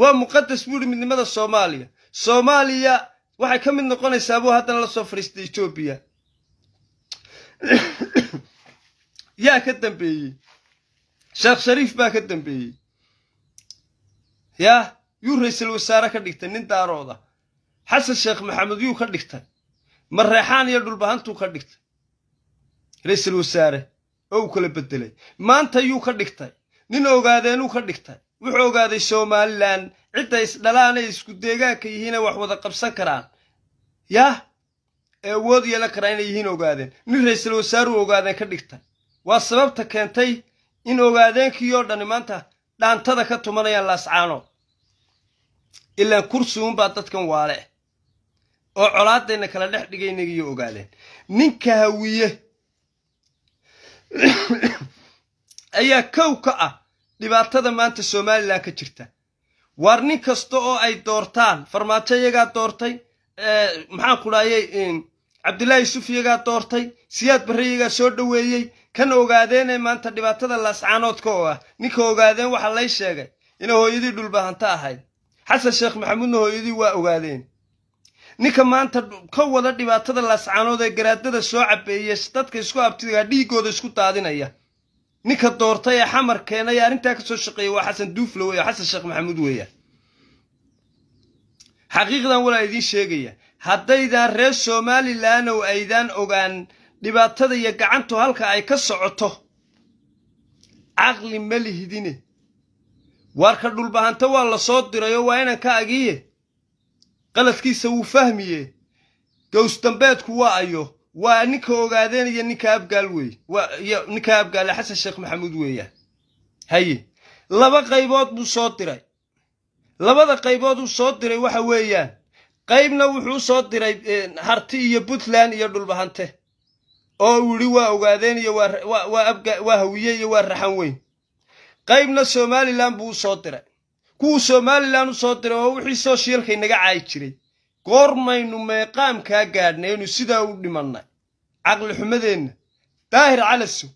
Waa muqadas buu ihi midnimada soomaaliya. Soomaaliya waxay ka mid noqonaysaa buu haddana la soo fadhiistay etoobiya yaa ka dambeeyey sheekh shariif baa ka dambeeyey yaa yuu ra'iisul wasaare ka dhigtay nin daarooda xasan sheekh maxamed yuu ka dhigtay mareexaan iyo dhulbahantuu ka dhigtay ra'iisul wasaare oo uu kala bedelay maanta yuu ka dhigtay nin ogaadeenuu ka dhigtay wuxuu ogaaday somalilan cidday isdhalaanay isku deegaanka yihiinay wax wada qabsan karaan yah ee awood yeelan karaa inay yihiin ogaadeen nin ra'iisul wasaaruu ogaadeen ka dhigtay waa sababta keentay in ogaadeenkii oo dhani maanta dhaantada ka tumanayaan laascaano ilaan kursi uunbaa dadkan waale oo colaadayna kala dhex dhigay inagiyo ogaadeen. Ninka hawiye ayaa kow ka ah dhibaatada maanta somalilan ka jirta. Waar nin kasta oo ay doortaan farmaajo iyagaa doortay maxaan ku dhahayey cabdillaahi yusuf iyagaa doortay siyaad barre iyagaa soo dhoweeyey kan ogaadeenee maanta dhibaatada laascaanoodka oo ah ninka ogaadeen waxaa lay sheegay inay hooyadii dhulbahanto ahayd. Xasan sheekh maxamuudna hooyadii waa ogaadeen. Ninka maanta ka wada dhibaatada laascaanood ee garaadada soo cabeeye dadka isku abtiga dhiigooda isku daadinaya. Ninka doortay ee xamar keenay arrintaa ka soo shaqeeya waa xasan duufle weya xasan sheekh maxamuud weeyaan xaqiiqdan walaa idiin sheegaya haddaydaan reer somalilan oo aydaan ogaan dhibaatada iyo gacantu halka ay ka socoto caqli ma lihidine waarka dhulbahanta waa la soo dirayoo waa inan ka agiye. Qaladkiisa wuu fahmiye. Gowsdambeedku waa ayo. Waa ninka ogaadeenaya ninka abgaal wey. Iyo ninka abgaale xasan sheekh maxamuud weeyaan. Haye. Laba qaybood buu soo diray. Labada qaybood uu soo diray waxa weeyaan. Qaybna wuxuu soo diray harti iyo puntland iyo dhulbahante oo uu yidhi waa ogaadeen iyo waa hawiye iyo waa raxan weyn. Qaybna somalilan buu u soo diray. Kuwuu somalilan u soo diray oo wixii sooshialka inaga caayi jiray. Goormaynu meeqaamkaa gaadhnay aynu sidaa u dhimannay. Caqli xumadeenna daahir calasow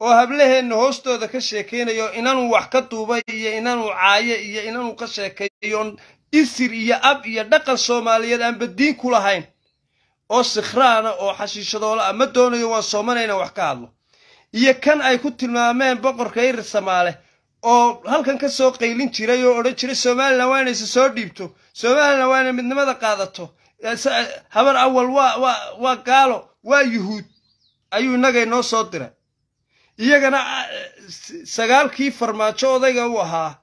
oo hablaheenna hoostooda ka sheekaynayo inanuu wax ka duubay iyo inanuu caayo iyo inanuu ka sheekeeyo isir iyo ab iyo dhaqan soomaaliyeed aanba diin ku lahayn oo sikhraana oo xashiishadoola ah. Ma doonayo waan soomana inaan wax ka hadlo. Iyo kan ay ku tilmaameen boqorka irir samaale oo halkan ka soo qaylin jiray oo odhan jiray somalilan waa inayse soo dhiibto. Somalilan waa inay midnimada qaadato. Habar awal waa gaalo. Waa yuhuud. Ayuu innaga inoo soo diray. Iyagana sagaalkii farmaajo odayga u ahaa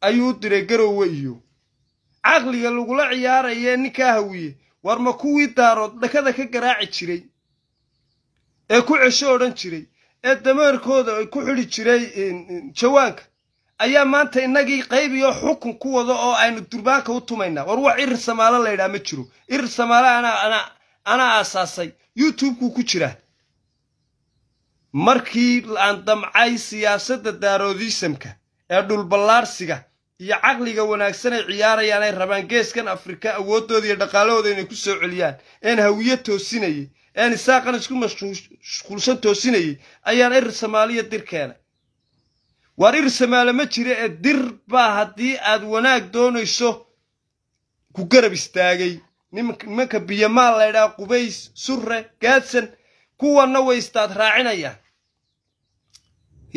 ayuu u diray garowe iyo. Caqliga lagula ciyaaraya ninkaa hawiye war ma kuwii daarood dhakada ka garaaci jiray ee ku cesho odhan jiray ee dameerkooda ay ku xidhi jiray jawaanka ayaa maanta innagii qayb iyo xukun ku wado oo aynu durbaanka u tumaynaa. War wax irir samaalo laydhaa ma jiro. Irir samaale anaa aasaasay. Youtubekuu ku jiraa markii aan damcay siyaasadda daaroodiisamka ee dhulballaarsiga iyo caqliga wanaagsan ay ciyaarayaan ay rabaan geeskan afrika awooddooda iyo dhaqaalahooda inay ku soo celiyaan. Een hawiye toosinayey een isaaqan isku mashquulsan toosinayey ayaan irir samaaliya dir keenay waar irir samaale ma jira ee dir baa haddii aad wanaag doonayso ku garab istaagay. Nimanka biyamaal laydhaa qubays surre gaadsan kuwanna way istaad raacinayaan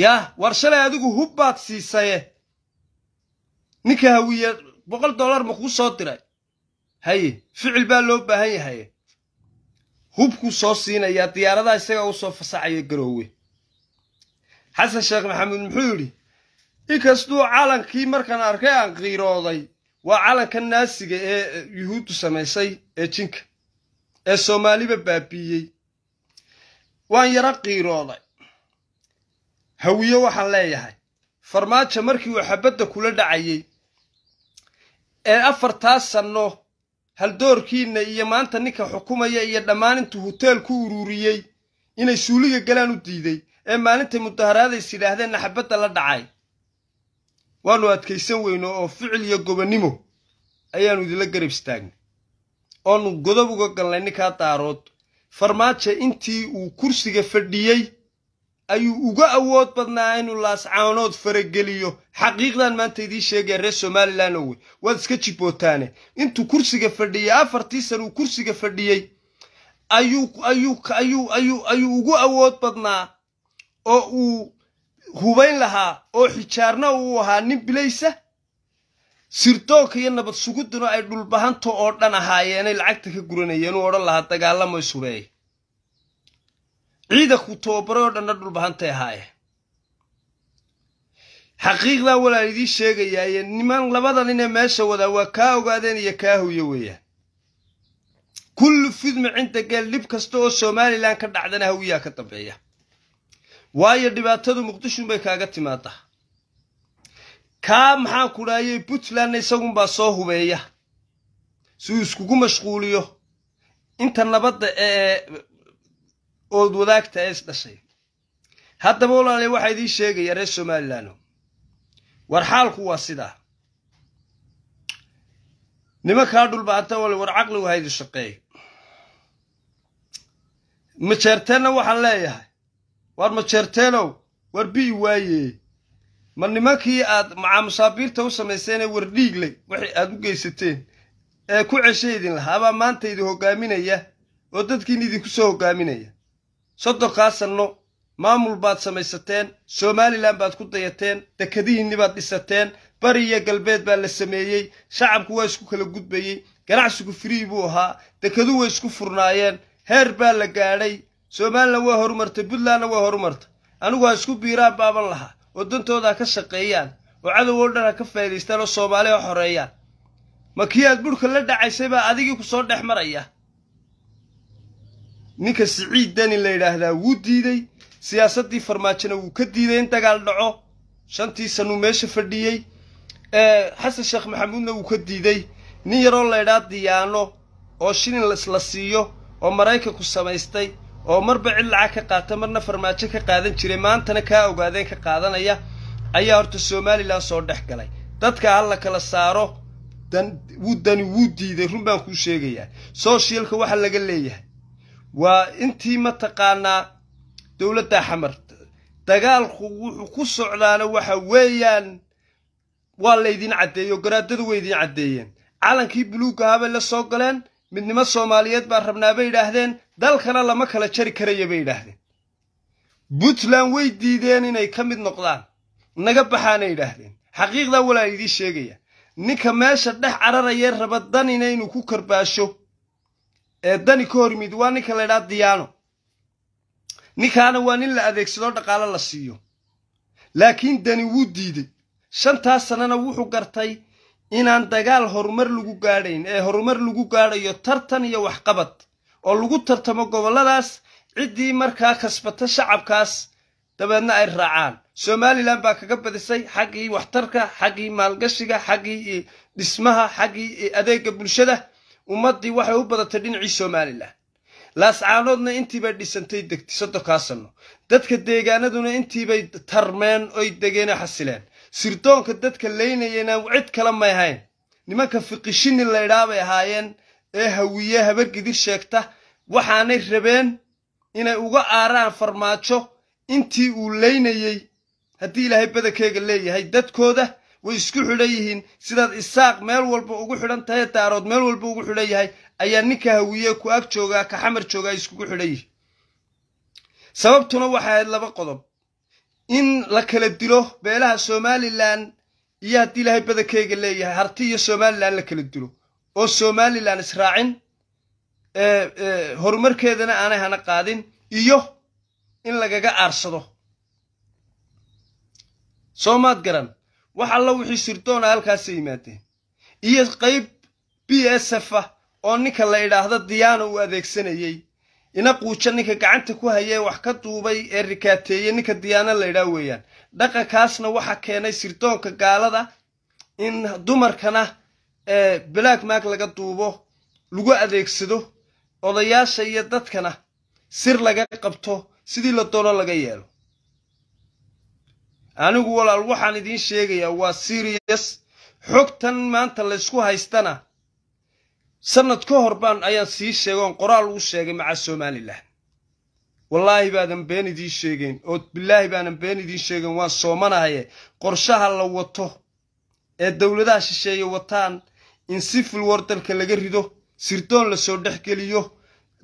yaah war shalay adigu hub baad siisaye ninka hawiye boqol dollar ma kuu soo diray? Haye ficil baa loo baahan yahaye hubkuu soo siinayaa diyaaradaha isagaa u soo fasaxaya garoowe. Xasan sheekh maxamuud muxuu yidhi inkastuu calankii markaan arkay aan qiirooday waa calanka naasiga ee yuhuuddu samaysay ee jinka ee soomaaliba baabiiyey. Waan yaro qiirooday. Hawiye waxaan leeyahay farmaajo markii uu xabadda kula dhacayey ee afartaas sanno haldoorkiinna iyo maanta ninka xukumaya iyo dhammaan intuu hoteel ku ururiyey inay suuliga galaan u diiday ee maalintay mudaharaadays yidhaahdeenna xabadda la dhacay. Waannu adkaysan weyno oo ficil iyo gobonnimo ayaannu idinla garab istaagnay oonu godob uga galnay ninkaa daarood farmaajo intii uu kursiga fadhiyey ayuu uga awood badnaa inuu laascaanood farageliyo xaqiiqdan maanta idiin sheegaya reer somalilan owe waad iska jibbootaane intuu kursiga fadhiyey afartii san uu kursiga fadhiyey ayuu ugu awood badnaa oo uu hubayn lahaa oo xijaarna uu ahaa nin bilaysa. Sirdoonka iyo nabad sugudduna ay dhulbahanto oo dhan ahaayeenay lacagta ka guranayeen uu odhan lahaa dagaalamo ciidanku tababaray oo dhanna dhulbahantay ahaayeen xaqiiqdaa walaal idiin sheegayaaye niman labada nin ee meesha wadaa waa kaa ogaadeen iyo kaa hoyo weeyaan. Kullu fidmi cinda geel dhib kasta oo somalilan ka dhacdana hawiyaa ka dambeeya. Waayo dhibaatadu muqdishunbay kaaga timaadaa. Kaa maxaan ku dhaayay puntlandna isagunbaa soo hubeeya. Si uu iskugu mashquuliyo inta nabadda ee ood wadaagta ee dhashay. Haddaba walaale waxaa idiin sheegaya reer somalilan war xaalku waa sidaa nimankaa dhulbaanta wale war caqligu haydu shaqeeyo majeerteenna waxaan leeyahay. War majeerteenow war bi'i waaye. Ma nimankii aad macaa musaabiirta u samayseenee war dhiigley waxay aad u geysateen ee ku cesha idin lahaa abaa maanta idin hoggaaminaya oo dadkiin idinku soo hoggaaminaya soddonkaa sanno maamul baad samaysateen somalilan baad ku dayateen dekadihiinni baad dhisateen bari iyo galbeed baa la sameeyey shacabku waa isku kala gudbayey ganacsigu firii buu ahaa dekadu way isku furnaayeen heer baa la gaadhay somalilan waa horumartay puntlandna waa horumartay. Anigu ha isku biiraan baaban lahaa oo dantooda ha ka shaqeeyaan oo cadow oo dhan ha ka faa'idaystaan oo soomaali ha xoreeyaan. Ma aad burhka la dhacaysay baa adigii ku soo dhex maraya ninka siciid dani la yidhaahdaa wuu diidey siyaasaddii farmaajona wuu ka diiday in dagaal dhaco shantii sanuu meesha fadhiyey xasan sheekh maxamuudna wuu ka diiday nin yaroo laydhaa diyaano oo shilin la siiyo oo maraykanku samaystay oo marba cid lacag ka qaata marna farmaajo ka qaadan jiray maantana kaa ogaadeen ka qaadanaya ayaa horta somalilan soo dhex galay. Dadka hal la kala saaro dani wuu diiday run baan kuu sheegayaa. Sooshialka waxa laga leeyahay waa intii mataqaanaa dowladda xamar. Dagaalku wuxuu ku socdaana waxa weeyaan waa laydin caddeeyo garaadadu way idin caddeeyeen. Calankii buluugga habay la soo galeen midnimo soomaaliyeed baa rabnaa bay idhaahdeen dalkana lama kala jari karaya bay idhaahdeen. Puntland way diideen inay ka mid noqdaan naga baxaanay idhaahdeen. Xaqiiqdaa walaa idiin sheegaya ninka meesha dhex cararayee raba danina inuu ku karbaasho dani ka hor yimid waa ninka laydhaa diyaano ninkaana waa nin la adeegsado dhaqaalo la siiyo. Laakiin dani wuu diiday. Shantaas sannana wuxuu gartay inaan dagaal horumar lagu gaadhayn ee horumar lagu gaadhayo tartan iyo waxqabad oo lagu tartamo gobolladaas ciddii markaa kasbata shacabkaas. Dabeedna ay raacaan. Somalilan baa kaga badisay xaggii waxtarka xaggii maalgashiga xaggii dhismaha xaggii adeega bulshada ummaddii waxay u badatay dhinacii somalilan laascaanoodna intiibay dhisantay degtay soddonkaa sanno dadka deegaanaduna intiibay tarmeen oy degeen oo xasileen. Sirdoonka dadka laynayena cid kale may ahayn nimanka fiqishini laydhaa bay ahaayeen ee hawiye habargidir sheegta waxaanay rabeen inay uga aaraan farmaajo intii uu laynayey haddii ilaahay badankeega leeyahay dadkooda way isku xidhan yihiin sidaad isaaq meel walba ugu xidhan tahay daarood meel walba ugu xidhan yahay ayaa ninka hawiye ku ag joogaa ka xamar joogaa iskugu xidhan yihiin sababtuna waxay ahayd laba qodob. In la kala dilo beelaha somalilan iyo haddii ilaahay badankeyga leeyahay harti iyo somalilan la kala dilo. Oo somalilan israacin horumarkeedana aanay hana qaadin iyo in lagaga aarsado. Soo maad garan wax alla wixii sirdoona halkaasa yimaadeen iyo qayb b s f ah oo ninka la idhaahdo diyaana uu adeegsanayey ina quuja ninka gacanta ku hayee wax ka duubay ee rikaateeye ninka diyaana laydhaa weeyaan. Dhaqankaasna waxa keenay sirdoonka gaalada in dumarkana black mark laga duubo lagu adeegsado odayaasha iyo dadkana sir laga qabto sidii la doono laga yeelo anigu walaal waxaan idiin sheegayaa waa serious. Xogtan maanta laysku haystana sanad ka hor baan ayaan sii sheegay oon qoraal ugu sheegay maca somalilan wallaahi baadan been idiin sheegeyn oo bilaahi baanan been idiin sheegeyn waan soomanahaye. Qorshaha la wato ee dowladaha shisheeye wataan in sifil war dalka laga rido sirdoon la soo dhex geliyo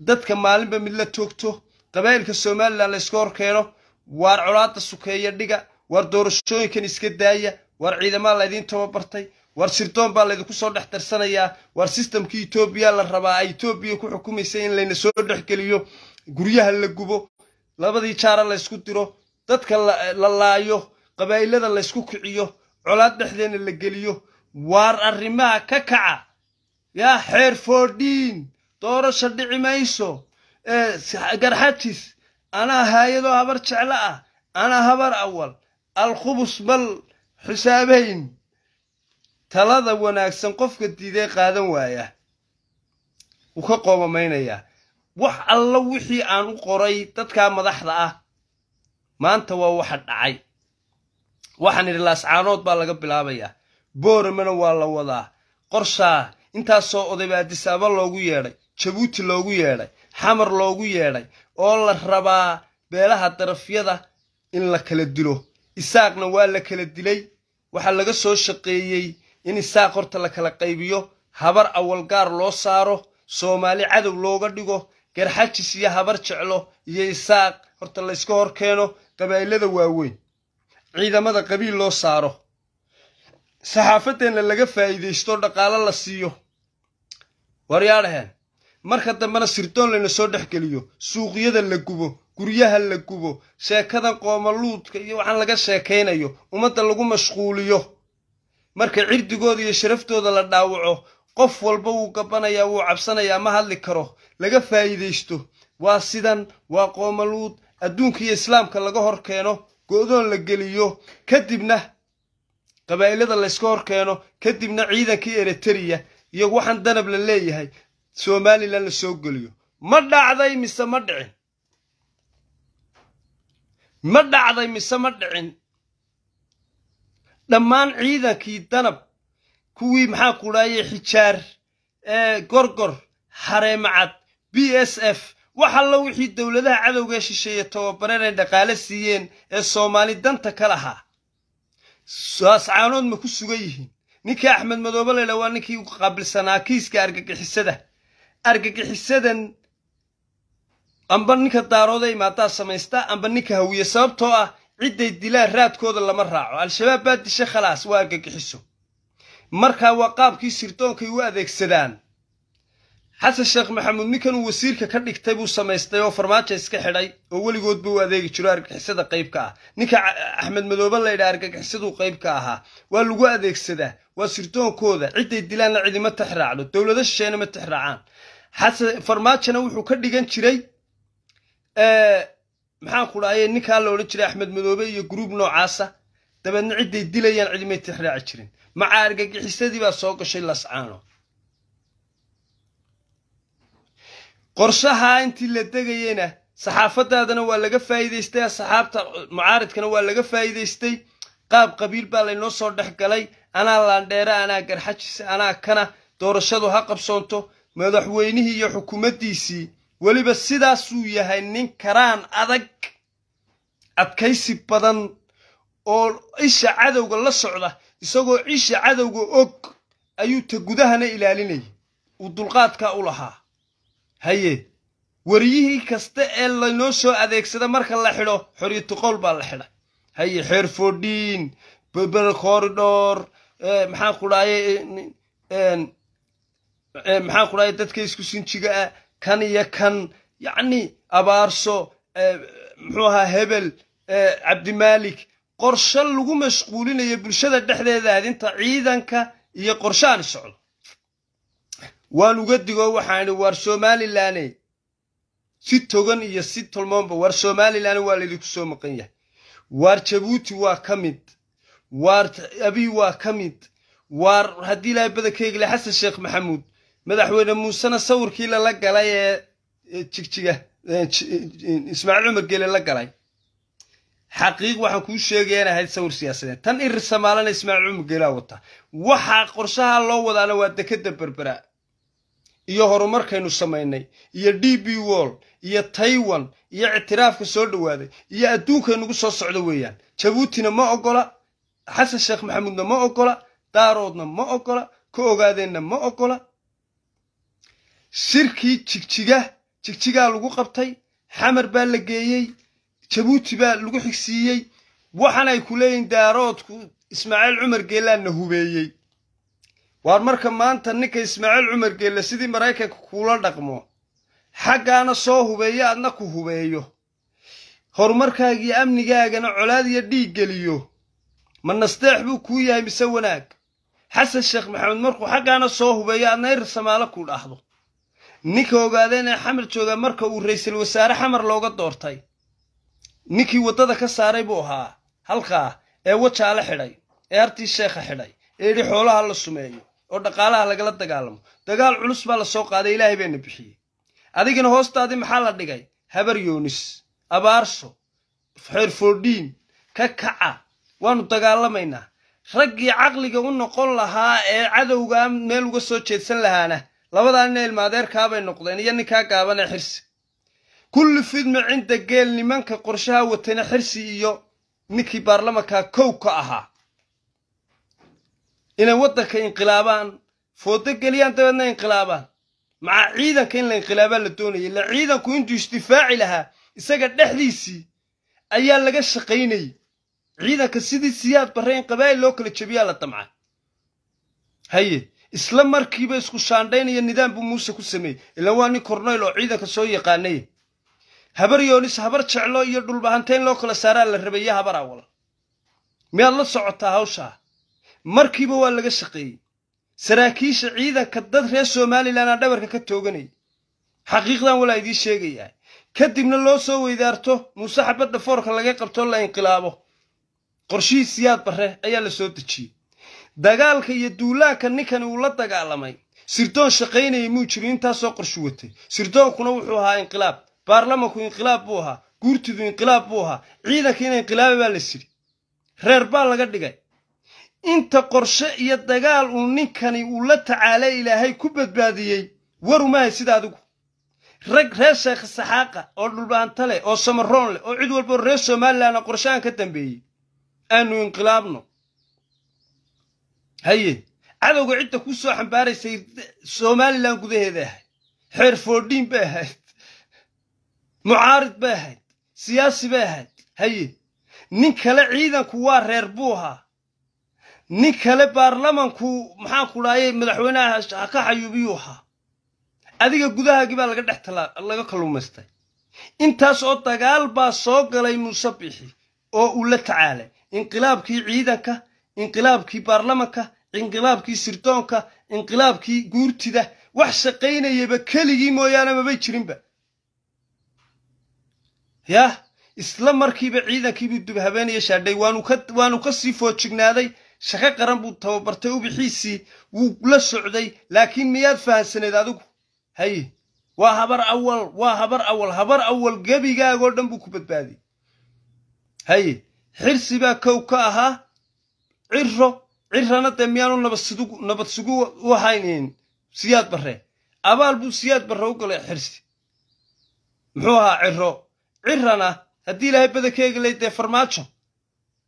dadka maalinba mid la toogto qabaa'ilka somalilan layska hor keeno waar colaadda sukeeya dhiga waar doorashooyinkan iska daaya waar ciidamaa laydiin tababartay waar sirdoon baa laydinku soo dhex darsanayaa waar sistamkii etoobiya la rabaa ay etoobiya ku xukumaysa in layna soo dhexgeliyo guryaha la gubo labadii jaara laysku diro dadka la laayo qabaa'ilada laysku kiciyo colaad dhexdeena la geliyo waar arrimaha ka kaca. Yaa xeer foodhiin doorasha dhici mayso garxajis anaa haayadoo habar jeclo ah anaa habar awal alkhubus bal xisaabayn. Talada wanaagsan qofka diidee qaadan waaya. Wuu ka qoobamaynayaa. Wax alla wixii aan u qoray dadkaa madaxda ah. Maanta waa waxa dhacay. Waxaan idhi laascaanood baa laga bilaabayaa booramana waa la wadaa. Qorshaa intaasoo odaybaa disaaba loogu yeedhay. Jabuuti loogu yeedhay. Xamar loogu yeedhay. Oo la rabaa beelaha darafyada in la kala dilo isaaqna waa la kala dilay. Waxaa laga soo shaqeeyey in isaaq horta la kala qaybiyo. Habar awalgaar loo saaro. Soomaali cadow looga dhigo. Garxajis iyo habar jeclo iyo isaaq horta layska hor keeno qabaa'ilada waaweyn. Ciidamada qabiil loo saaro. Saxaafadeenna laga faa'iidaysto dhaqaalo la siiyo. Waryaadhaheen marka dambena sirdoon layna soo dhex geliyo suuqyada la gubo guryaha la gubo sheekadan qoomaluudka iyo waxaan laga sheekaynayo ummadda lagu mashquuliyo. Marka cirdigooda iyo sharaftooda la dhaawaco qof walba wuu gabbanayaa wuu cabsanayaa ma hadli karo laga faa'iidaysto. Waa sidan waa qoomaluud adduunka iyo islaamka laga hor keeno go'doon la geliyo kadibna qabaa'ilada layska hor keeno kadibna ciidankii eritariya iyo waxaan danab la leeyahay somalilan la soo geliyo. Ma dhacday mise ma dhicin ma dhacday mise ma dhicin? Dhammaan ciidankii danab kuwii maxaa ku dhahayay xijaar gorgor hareemacad b s f wax alla wixii dowladaha cadowga shisheeye tababareen ay dhaqaale siiyeen ee soomaali danta ka lahaa. Saascaanood ma ku sugan yihiin. Ninkii axmed madoobe laydha waa ninkii u qaabilsanaa kiiska argagixisada. Argagixisadan amba ninka daarooda imaadaa samaysta amba ninka hawiye sababtoo ah cidday dilaan raadkooda lama raaco. Al-shabaab baa disha khalaas waa argagixiso markaa waa qaabkii sirdoonkay u adeegsadaan. Xasan sheekh maxamuud ninkan uu wasiirka ka dhigtay buu samaystay oo farmaajo iska xidhay oo weligoodba u adeegi jiro argagixisada qaybka ah. Ninka axmed madoobe laydhaa argagixisaduu qaybka ahaa waa lagu adeegsadaa waa sirdoonkooda cidday dilaanna cidima tix raacdo dowlado shisheena ma tix raacaan. Xasan farmaajona wuxuu ka dhigan jiray maxaan ku dhahaye ninkaa la odhan jiray axmed madoobe iyo gruub noocaasa. Dabeedna cidday dilayaan cidimay tix raaci jirin maca argagixisadii baa soo gashay lascaano qorshahaa intii la degayeyna saxaafadaadana waa laga faa'iidaystay asxaabta mucaaridkana waa laga faa'iidaystay. Qaab qabiil baa laynoo soo dhex galay. Anaa laandheere anaa garxajis anaa kana doorashadu ha qabsoonto. Madaxweynihii iyo xukuumaddiisii weliba sidaasuu yahay nin karaan adag adkaysi badan oo isha cadowga la socda isagoo isha cadowga og ayuu ta gudahana ilaalinayay uu dulqaadka u lahaa. Haye wariyihii kasta ee laynoo soo adeegsada marka la xidho xoriyatuqowl baa la xidhay haye xeer fodhiin bebel corridor maxaan ku dhahaye maxaan dadka isku sinjiga ah kan iyo kan yacni abaarso muxuu ahaa hebel cabdimaalik qorshe lagu mashquulinayo bulshada dhexdeeda adinta ciidanka iyo qorshaani socdo waan uga digoo waxaan idhi waar si togan iyo si tolmoonba waar somalilan waa laydinku soo maqan yahay. Waar jabuuti waa ka mid waar abiy waa ka mid waar haddii ilaahay badankeygle xasan sheekh maxamuud madaxweyne muusena sawirkii lala galay ee jigjiga ismaaciil cumar geele la galay. Xaqiiq waxaan kuu sheegaya in ahayd sawir siyaasadeed. Tan irisomaalana ismaaciil cumar geelaa wata. Waxaa qorshaha loo wadaana waa dekadda berbera iyo horumarkaynu samaynay iyo d b wall iyo taiwan iyo ictiraafka soo dhowaaday iyo adduunkaynugu soo socdo weeyaan. Jabuutina ma ogola xasan sheekh maxamuudna ma ogola daaroodna ma ogola ka ogaadeenna ma ogola shirkii jigjiga jigjigaa lagu qabtay xamar baa la geeyey jabuuti baa lagu xigsiiyey waxan ay ku leeyihiin daaroodku ismaaciil cumar geelaanna hubeeyey. Waar marka maanta ninka ismaaciil cumar geelle sidii maraykanka kuula dhaqmo xaggaana soo hubeeyo adna ku hubeeyo. Horumarkaaga amnigaagana colaad iyo dhiig geliyo. Ma nasteex buu kuu yahay mise wanaag? Xasan sheekh maxamed markuu xaggaana soo hubeeyo adna ir samaalo ku dhahdo ninka ogaadeen ee xamar jooga marka uu ra'iisul wasaare xamar looga doortay. Ninkii waddada ka saaray buu ahaa. Halkaa ee wajaale xidhay ee hartii sheekha xidhay ee yidhi xoolaha la sumeeyo oo dhaqaalaha lagala dagaalamo. Dagaal culus baa la soo qaaday ilaahay bayna bixiyey. Adigana hoostaadii maxaa la dhigay? Habar yoonis abaarso xeerfoodhiin ka kaca. Waannu dagaalamaynaa. Raggii caqliga u noqon lahaa ee cadowgaa meel uga soo jeedsan lahaana labadaa nin ilmaadeerkaabay noqdeen iyo ninkaa gaaban ee xirsi. Kulli fidma cinda geel nimanka qorshaha watana xirsi iyo ninkii baarlamankaa kow ka ahaa. Inay waddanka inqilaabaan foodo geliyaan dabeedna inqilaabaan. Maca ciidanka in la inqilaabaa la doonayay ila ciidanku intuu isdifaaci lahaa isaga dhexdiisii ayaa laga shaqaynayay. Ciidanka sidii siyaad barre in qabaa'il loo kala jebiyaa la damca haye isla markiiba isku shaandhaynaya nidaam buu muuse ku sameeyey ilaan waa nin kornayl oo ciidanka soo yaqaanay. Habar yoonis habar jeclo iyo dhulbahantayn loo kala saaraa la rabaya habar awal. Miyaad la socotaa hawshaa markiiba waa laga shaqeeyey. Saraakiisha ciidanka dad reer somalilan aa dhabarka ka tooganaya xaqiiqdan walaa idiin sheegayaa. Kadibna loo soo weydaarto muuse xabadda foorka laga qabto la inqilaabo. Qorshihii siyaad barre ayaa la soo dejiyey dagaalka iyo duulaanka ninkani uu la dagaalamay. Sirdoon shaqaynayay muu jirin intaasoo qorshu watay. Sirdoonkuna wuxuu ahaa inqilaab. Baarlamanku inqilaab buu ahaa. Guurtidu inqilaab buu ahaa. Ciidankiina inqilaaba baa la siri. Reer baa laga dhigay. Inta qorshe iyo dagaal uu ninkani uu la tacaalay ilaahay ku badbaadiyey warumahay sida adigu. Rag reer sheekh saxaaqa oo dhulbaanta leh oo samaroon leh oo cid walbao reer somalilan oo qorshahan ka dambeeyey. Aanu inqilaabno haye cadowga cidda ku soo xambaaraysay somalilan gudaheeda ahayd xeer foodhiin bay ahayd mucaarid bay ahayd siyaasi bay ahayd. Haye nin kale ciidanku waa reer buu ahaa nin kale baarlamanku maxaanku dhaayay madaxweynaha ka xayuubiyuu ahaa. Adiga gudahaagii baa laga dhex laga kalluumaystay intaas oo dagaal baa soo galay muuse bixi oo uu la tacaalay. Inqilaabkii ciidanka inqilaabkii baarlamanka inqilaabkii sirdoonka inqilaabkii guurtida wax shaqaynayaba keligii mooyaane mabay jirinba. Yah isla markiiba ciidankiibuu dubhabeenaya shaadhay waanu ka sii foojignaaday shaqo qaran buu tababartay ubixiisii wuu la socday laakiin miyaad fahansaneed adigu haye waa habar awal waa habar awal habar awal gebigaagoo dhan buu ku badbaadiyey. Haye xirsi baa kow ka ahaa ciro cirana dee miyaanu nabad sugu u ahayn siyaad barre. Abaal buu siyaad barre u galay xirsi. Muxuu ahaa ciro cirana haddii ilaahay badankeegi lay dee farmaajo.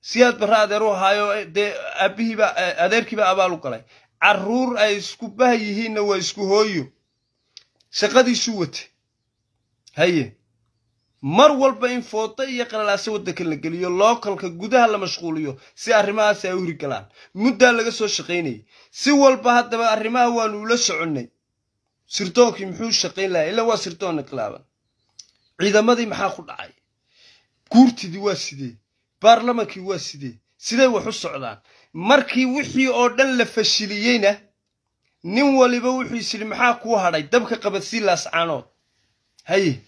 Siyaad barre adeer u ahaayo dee aabihiiba adeerkiiba abaal u galay. Carruur ay isku bah yihiinna waa isku hooyo. Shaqadiisuu watay haye mar walba in fooda iyo qalalaaso waddanka la geliyo lookalka gudaha la mashquuliyo si arrimahaasi ay u hirgalaan muddaa laga soo shaqaynayay. Si walba haddaba arrimaha waanu ula soconnay sirdoonkii muxuu shaqayn lahaa? Ilaa waa sirdoon inqilaaban ciidamadii maxaa ku dhacay? Guurtidii waa sidee? Baarlamankii waa sidee? Siday wax u socdaan. Markii wixii oo dhan la fashiliyeyna nin waliba wuxuu is yidhi maxaa kuu hadhay? Dabka qabadsii laascaanood haye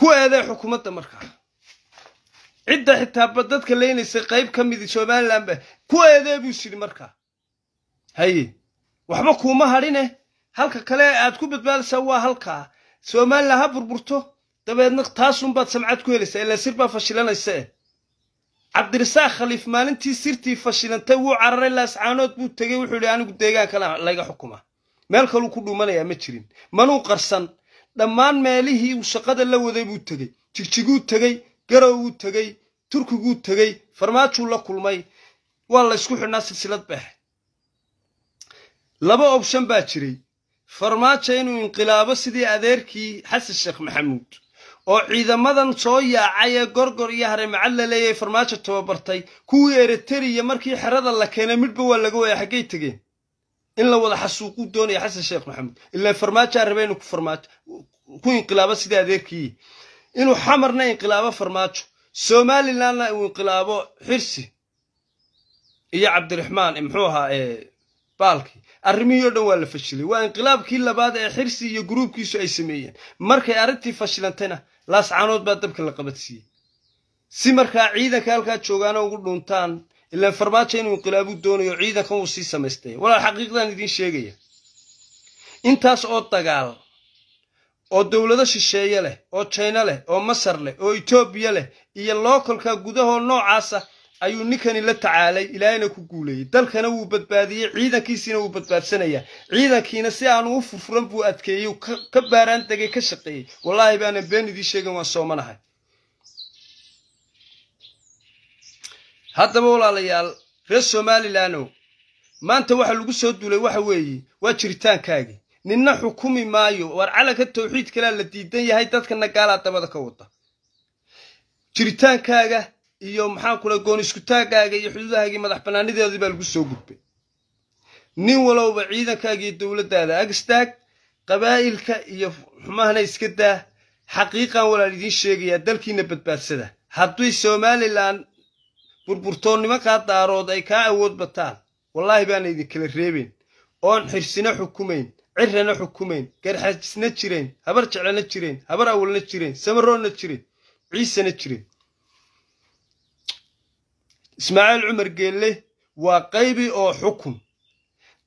ku eedee xukuumadda markaa cidda xitaaba dadka leynaysay qayb ka midi somalilan ba ku eedee buu yidhi markaa haye waxba kuuma hadhine halka kale aad ku badbaadaysaa waa halkaa somalilan ha burburto dabeedna taasunbaad samcad ku helaysaa ilaa sir baa fashilanaysa eh cabdirasaaq khaliif maalintii sirtii fashilantay wuu cararay laascaanood buu tegey wuxuu yidhi anigu deegaankana layga xukuma. Meel kaluu ku dhuumanayaa ma jirin. Manuu qarsan dhammaan meelihii uu shaqada la waday buu tegey. Jigjiguu tegey garow wuu tegey turkiguu tegey farmaajuu la kulmay. Waa la ysku xidhnaa silsilad bay laba obshan baa jiray. Farmaajo inuu inqilaabo sidii adeerkii xasan sheekh maxamuud oo ciidamadan soo yaacay ee gorgor iyo hareemacad la leeyahay farmaajo tababartay. Kuwii eritariya markii xerada la keenay midhba waa laga waaya xaggay tegeen in la wada xasuuquu doonaya xasan sheekh maxamuud. Ilaa farmaajaa raba inuu ku inqilaabo sidii adeerkii. Inuu xamarna inqilaabo farmaajo. Somalilandna uu inqilaabo xirsi. Iyo cabdiraxmaan muxuu ahaa baalkii. Arrimihii o dhan waa la fashilay. Waa inqilaabkii labaad ee xirsi iyo gruubkiisu ay sameeyeen. Markay arrintii fashilantayna laascaanood baa dabka la qabadsiiyey. Si markaa ciidanka halkaa joogaana ugu dhuuntaan ilaan farmaajo inuu inqilaabuu doonayo ciidankan wuu sii samaystay. Walaa xaqiiqdan idiin sheegaya. Intaas oo dagaal oo dowlado shisheeye leh oo jina leh oo masar leh oo etoobiya leh iyo lookalka gudahoo noocaasa ayuu ninkani la tacaalay ilaahayna ku guuleeyey dalkana wuu badbaadiyey ciidankiisiina wuu badbaadsanayaa ciidankiina si aanu u furfuran buu adkeeyey ka baaraan degay ka shaqeeyey. Wallaahi baanan been idiin sheegin waan soomanahay haddaba walaalayaal reer somalilandow maanta waxa lagu soo duulay waxa weeye waa jiritaankaagii ninna xukumi maayo waar calanka tawxiid kalea la diidan yahay dadkana gaalaa dabada ka wada. Jiritaankaaga iyo maxaan kula goon iskutaagaaga iyo xuduudahaagii madax bannaanideedii baa lagu soo gudbay. Nin walowba ciidankaaga iyo dowladdaada agstaag qabaa'ilka iyo xumahana iska daa xaqiiqan walaal idiin sheegayaa dalkiina badbaadsada hadday somalilan burburtoo nimankaa daarood ay kaa awood bataan. Wallaahi baana idinkala reebayn oon xirsina xukumayn cirrana xukumayn garxajisna jirayn habar jeclana jirayn habar awalna jirayn samaroonna jirayn ciisena jirayn ismaaciil cumar geelle waa qaybi oo xukun.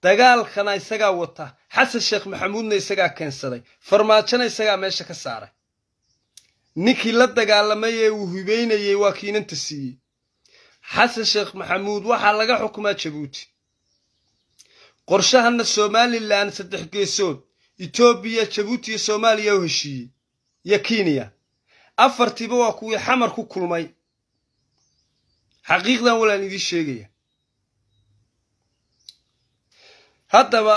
Dagaalkana isagaa wata xasan sheekh maxamuudna isagaa keensaday farmaajona isagaa meesha ka saaray. Ninkii la dagaalamay ee uu hubeynayey waa kiinanta siiyey xasan sheekh maxamuud waxaa laga xukumaa jabuuti. Qorshahana somalilan saddex geesood etoobiya jabuuti iyo soomaaliya u heshiiyey. Iyo kenya. Afartiiba waa kuwii xamar ku kulmay. Xaqiiqdan walaan idiin sheegaya. Haddaba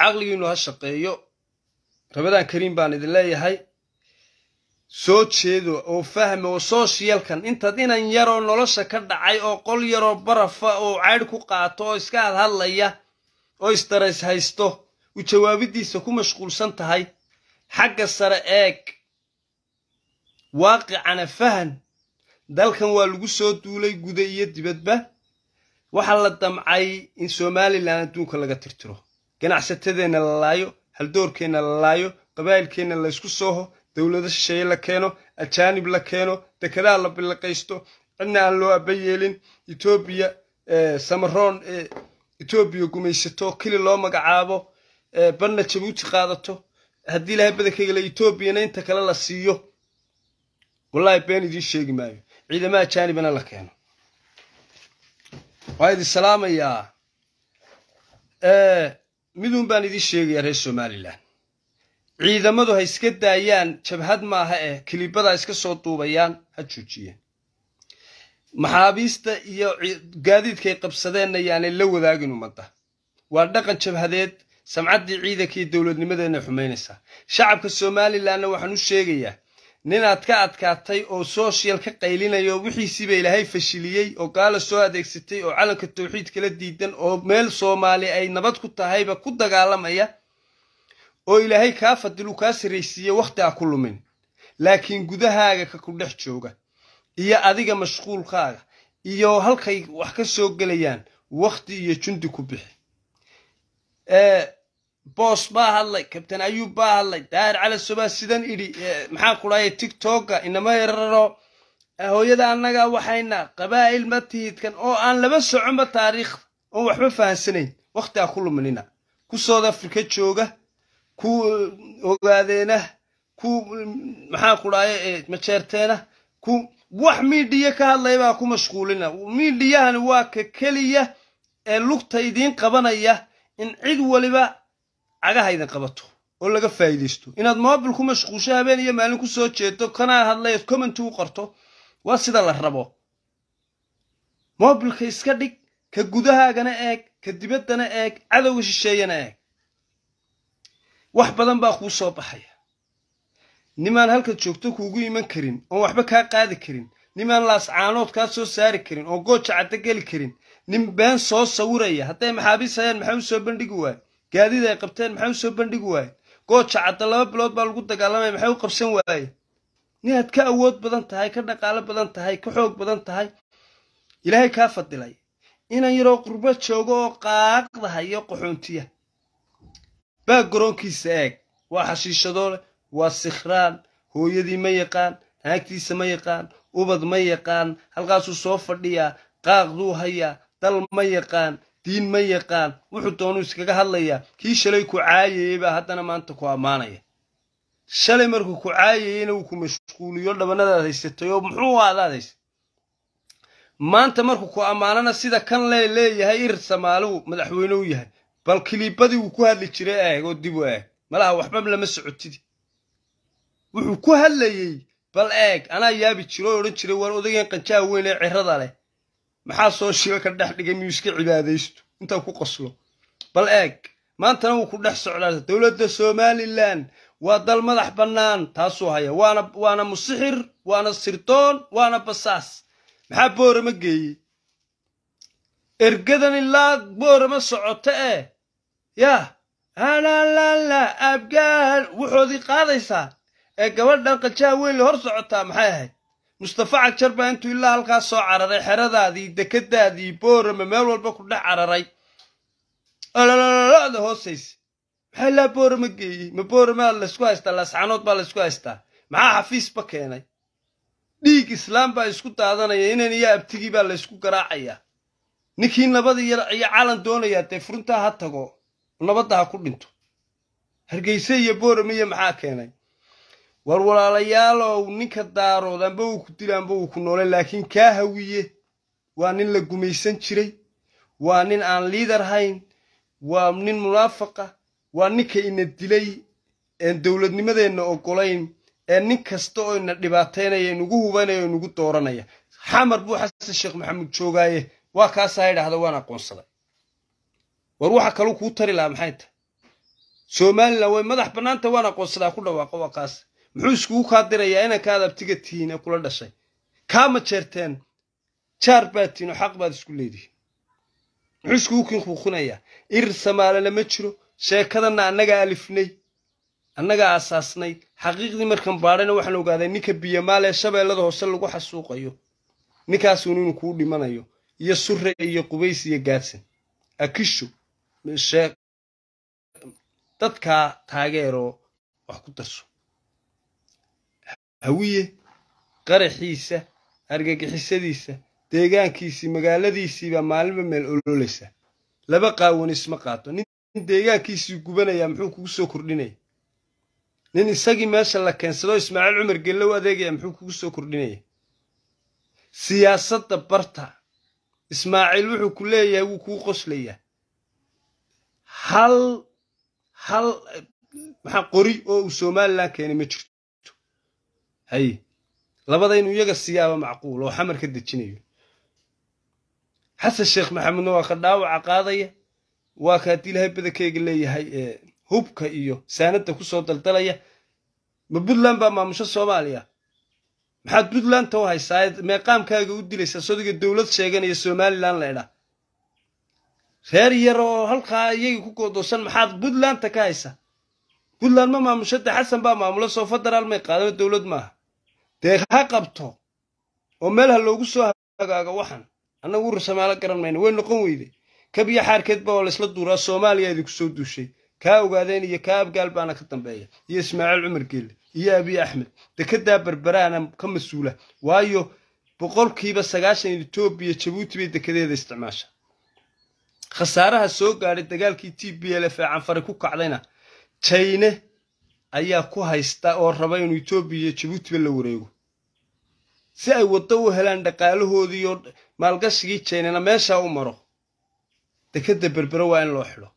caqligiinu ha shaqeeyo. Rabadaan kariim baan idin leeyahay soo jeedo oo fahma oo sooshyalkan intaad inan yaroo nolosha ka dhacay oo qol yaroo barafa oo caydh ku qaato oo iska hadhadlaya oo isdarays haysto uu jawaabidiisa ku mashquulsan tahay. Xagga sare eeg. Waaqicana fahan. Dalkan waa lagu soo duulay guda iyo dibadba. Waxaa la damcay in somalilan adduunka laga tirtiro. Ganacsatadeenna la laayo haldoorkeenna la laayo qabaa'ilkeenna laysku sooho dowlado shisheeye la keeno ajaanib la keeno dekedaha la billiqaysto cidna aan loo aba yeelin etoobiya samaroon etoobiya gumaysato keli loo magacaabo badna jabuuti qaadato. Haddii ilahay badankayga le etoobiyana inta kale la siiyo wallahi been idiin sheegi maayo. Ciidama ajaanibana la keeno. Waa idin salaamayaa. Miduun baan idiin sheegayaa reer somalilan ciidamadu ha iska daayaan jabhad maaha eh kilibada iska soo duubayaan ha joojiyeen maxaabiista iyo gaadiidkay qabsadeenna yaanay la wadaagin ummadda. Waa dhaqan jabhadeed samcaddii ciidanka iyo dowladnimadeenna xumaynaysaa shacabka somalilanna waxaan u sheegayaa ninaad ka adkaatay oo sooshyal ka qaylinaya oo wixiisiiba ilaahay fashiliyey oo gaala soo adeegsatay oo calanka tawxiid kala diidan oo meel soomaali ay nabad ku tahayba ku dagaalamaya oo ilaahay kaa fadilu kaa sarraysiiye wakhti a ku lumin. Laakiin gudahaaga ka ku dhex jooga iyo adiga mashquulkaaga iyo halkay wax ka soo gelayaan wakhti iyo jundi ku bixi. Boos baa hadlay kabtan ayuub baa hadlay daahir cali sobaa sidan idhi maxaan ku dhahay tigtokga inama yararo. Hooyada annaga waxayna qabaa'il ma tihidkan oo aan laba soconba taariikhda oon waxba fahansanayn wakhti ku luminina. Ku south africa jooga ku ogaadeena ku maxaan ku dhahay majeerteena ku wax miidhiya ka hadlaya baa ku mashquulina. Miidhiyahani waa ka keliya ee lugta idiin qabanaya in cid waliba cagaha idin qabato oo laga faa'iidaysto. Inaad mobil ku mashquulsho habeen iyo maalin ku soo jeedo kanaa hadlay ood commenti u qorto waa sida la rabo. Mobilka iska dhig ka gudahaagana eeg ka dibaddana eeg cadowga shisheeyana eeg wax badan baa kuu soo baxaya. Nimaan halkaad joogto kuugu iman karin oon waxba kaa qaadi karin. Nimaan laascaanood kaa soo saari karin oon gooja caddo geli karin. Nin been soo sawiraya hadday maxaabiis hayaan maxay u soo bandhigi waaye gaadiid ay qabteen maxay u soo bandhigi waaye gooja cadda laba bilood baa lagu dagaalamaya maxay u qabsan waaye ninaad ka awood badan tahay ka dhaqaalo badan tahay ka xoog badan tahay. Ilaahay kaa fadilay. Inan yaroo qurbo joogo oo qaaqdahayo qaxoontiya baa garoonkiisa eeg waa xashiishadoo leh waa sikhraan. Hooyadii ma yaqaan naagtiisa ma yaqaan ubad ma yaqaan halkaasuu soo fadhiyaa qaaqduu hayaa dal ma yaqaan diin ma yaqaan. Wuxuu doonuu iskaga hadlayaa kii shalay ku caayayey baa haddana maanta ku ammaanaya. Shalay markuu ku caayayeyna uu ku mashquuliyo dhabanadaad haysatay oo muxuu aadaad haysay maanta markuu ku ammaanana sida kan lee leeyahay ir samaaligu madaxweyne u yahay bal kiliibadii uu ku hadli jiray eeg oo dib u eeg. Malaha waxba lama socotidi wuxuu ku hadlayey bal eeg anaa yaabi jiro oo odhan jiray waan odageen qanjaha weyn ee cirada leh. Maxaa soo shila ka dhex dhigay miyuu iska cibaadaysto intaa ku qoslo. Bal eeg maantana wuu ku dhex socdaa dowladda somalilan waa dal madax bannaan taasuu haya. Waana waana musixir waana sirdoon waana basaas. Maxaa boorama geeyey ergadan ilaa boorama socota ee yah alaalala abgaal wuxoodii qaadaysaa. Ee gabadhan qanjaha weyn la hor socotaa maxay ahayd? Mustafa cagjar baa intuu ilaa halkaas soo cararay xeradaadii dekadaadii boorama meel walba ku dhex cararay. Alalada hoosaysa maxaa ilaa boorama geeyey? Ma boorama laysku haystaa? Laascaanood baa laysku haystaa? Maxaa xafiisba keenay? Dhiig islaam baa isku daadanaya inan iyo abtigii baa laysku garaacayaa ninkii nabada iyo calan doonayaa dee furuntaa ha tago nabadda ha ku dhinto. Hargeyse iyo boorame maxaa keenay? War walaalayaalow ninka daarood amba uu ku dila amba uu ku noole laakiin kaa hawiye. Waa nin la gumaysan jiray. Waa nin aan liidar hayn. Waa nin munaafaqa. Waa ninka ina dilay een dowladnimadeenna oggolayn ee nin kasta oo ina dhibaataynaya inugu hubanaya o inugu dooranaya. Xamar buu xasan sheekh maxamuud joogaaye waa kaasaa idhaahda waan aqoonsaday. War waxa kaluu kuu tari lahaa maxay tahay somalilan way madax bannaanta waan aqoonsadaa ku dhawaaqo waa kaas. Muxuu iskugu kaa dirayaa inankaad abtiga tihiin ee kula dhashay? Kaama jeerteen? Jaar baad tihiin oo xaq baad isku leedihiin. Muxuu iskugu kinkuuqinayaa irir samaalena ma jiro sheekadanna annagaa alifnay annagaa aasaasnay. Xaqiiqdii markan baadhayna waxaan ogaaday ninka biyamaal ee shabeellada hoose lagu xasuuqayo. Ninkaasuun inuu kuu dhimanayo iyo surre iyo qubays iyo gaadsan akisho dadkaa taageeroo wax ku darso hawiye qaraxiisa argagixisadiisa deegaankiisii magaaladiisiibaa maalinba meel ololaysa laba qaawan isma qaato. Nin deegaankiisii gubanaya muxuu kugu soo kordhinaya nin isagii meesha la keensado ismaaciil cumar gellow adeegaya muxuu kugu soo kordhinaya siyaasadda barta ismaaciil wuxuu ku leeyahay wuu kuu qoslayaa. Hal hal maxaa qori oo uu somalilan keenay ma jirto? Haye labada inuu iyaga siyaaba macquul oo xamar ka dejinayo. Xasan sheekh maxamudna waa ka dhaawaca qaadaya waa ka haddii ilahay badankeyga leeyahay hubka iyo saanadda ku soo daldalaya. Ma puntland baa maamusho soomaaliya maxaad puntlandta u haysaa meeqaamkaaga u dilaysaa sodiga dowlad sheeganaya somalilan laydhaa reer yar oo halkaa iyagii ku goodoosan maxaad puntlandta ka haysaa puntland ma maamusho dee xasan baa maamulo soo federaal may qaadano dowlad maaha. Dee ha qabto oo meel ha loogu soo hagaago waxan annagu ursamaalo garan mayno way noqon weyde. Kabiyo xaarkeedba oo laysla duuraa soomaaliya idinku soo duushay. Kaa ogaadeen iyo kaa abgaal baana ka dambeeya. Iyo ismaaciil cumar geelle iyo abiy axmed dekedaa berberaana ka mas'uula waayo boqolkiiba sagaashan etoobiya jabuuti bay dekedeeda isticmaasha khasaaraha soo gaadhay dagaalkii t b l f ee canfari ku kacdayna jayne ayaa ku haysta oo raba inuu etoobiya iyo jabuutiba la wareego si ay waddo u helaan dhaqaalahoodii oo maalgashigii jaynena meeshaa u maro dekedda berbere waa in loo xidho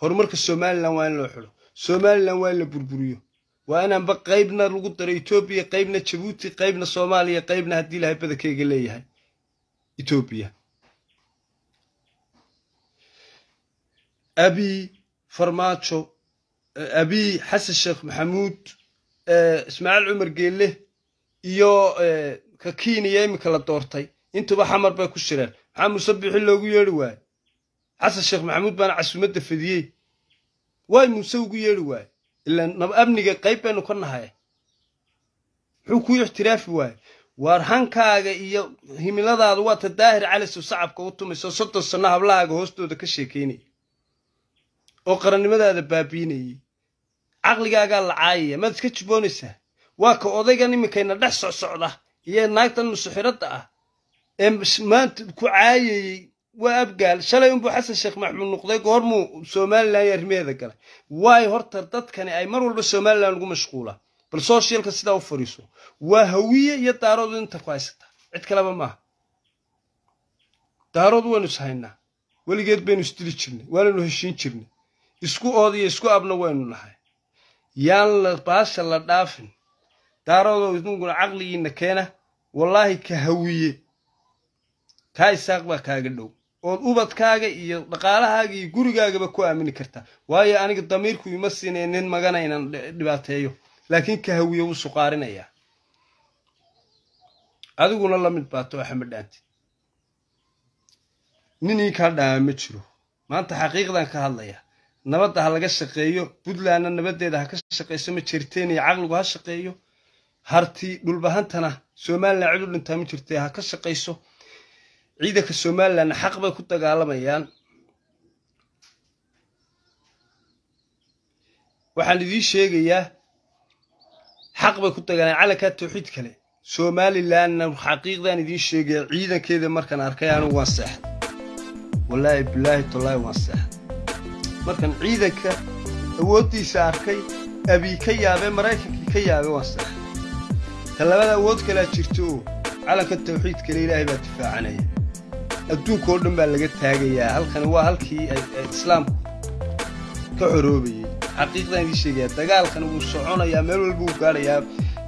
horumarka somalilan waa in loo xidho somalilan waa in la burburiyo waa inaanba qaybna lagu daro etoobiya qaybna jabuuti qaybna soomaaliya qaybna haddii ilahay badankeyga leeyahay. Etoobiya abiy farmaajo abiy xasan sheekh maxamuud ismaaciil cumar geelle iyo ka kiiniya iminka la doortay. Intuba xamar bay ku shireen. Maxaa musabixi loogu yeedhi waaye xasan sheekh maxamuud baana casuumadda fadiyey. Waay muuse ugu yeedhi waaye ilaan amniga qayb baynu ka nahay. Muxuu kuu ixtiraafi waaye waar hankaaga iyo himiladaada waata daahir calisow sacabka u tumayso soddon sanno hablahaaga hoostooda ka sheekaynaya oo qarannimadaada baabiinayay caqligaagaa la caayaya maad iska jiboonaysaa waa ka odaygan iminkayna dhex socsocda iyo naagtan musuxiradda ah. Ee maanta ku caayayey waa abgaal shalay unbuu xasan sheekh maxmuud noqday goormuu somalilan iyo arrimaheeda galay. Waayo horta dadkani ay mar walba somalilan ugu mashquulaa bal sooshyalka sidaa u fadhiiso waa hawiye iyo daaroodu inta ku haysataa cid kaleba maaha. Daarood waynu is haynaa. Weligeed baynu isdili jirnay waanaynu heshiin jirnay. Isku ood iyo isku abna waynu nahay. Yaan la baasha la dhaafin. Daaroodoo idinguna caqligiinna keena. Wallaahi ka hawiye. Kaa isaaq baa kaaga dhow ood ubadkaaga iyo dhaqaalahaaga iyo gurigaagaba ku aamini kartaa waayo aniga damiirku ima siinaya nin magana inaan dhibaateeyo. Laakiin ka hawiye wuu suqaarinayaa adiguna la mid baato axmed dhaanti. Nin ii kaa dhaama ma jiro. Maanta xaqiiqdan ka hadlaya. Nabadda ha laga shaqeeyo puntlandna nabaddeeda ha ka shaqayso ma jirteen iyo caqligu ha shaqeeyo. Harti dhulbahantana somalilan cid dhintaa ma jirtee ha ka shaqayso ciidanka somalilanna xaq bay ku dagaalamayaan waxaan idiin sheegayaa xaq bay ku dagaalaan calankaa tawxiid kale somalilanna xaqiiqdan idiin sheegaya ciidankeeda markaan arkay anigu waan seexday wallaahi bilaahi tallaahi waan seexday markaan ciidanka awooddiisa arkay abii ka yaabee maraykankii ka yaabee waan seexday talabada awood kalaa jirto oo calanka tawxiidkale ilaahay baa difaacanaya adduunka oo dhan baa laga taagayaa halkani waa halkii islaamku ka xoroobayey xaqiiqdan idiin sheegaya dagaalkan wuu soconayaa meel walba wuu gaadhayaa.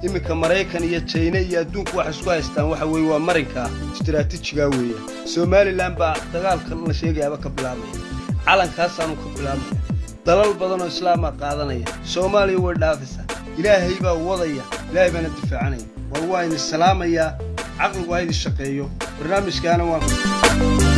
Iminka maraykan iyo jayne iyo adduunku waxay isku haystaan waxa weeye waa marinka istiraatiijigaa weeye. Somalilan baa dagaalka la sheegayaaba ka bilaabmaya calankaasaanu ka bilaabmaya dalal badanoo islaamaa qaadanaya. Soomaaliya way dhaafaysaa ilaahay baa wadaya. Ilaahay baana difaacanaya war waa idin salaamayaa caqligu ha idin shaqeeyo. Barnaamijkaana waan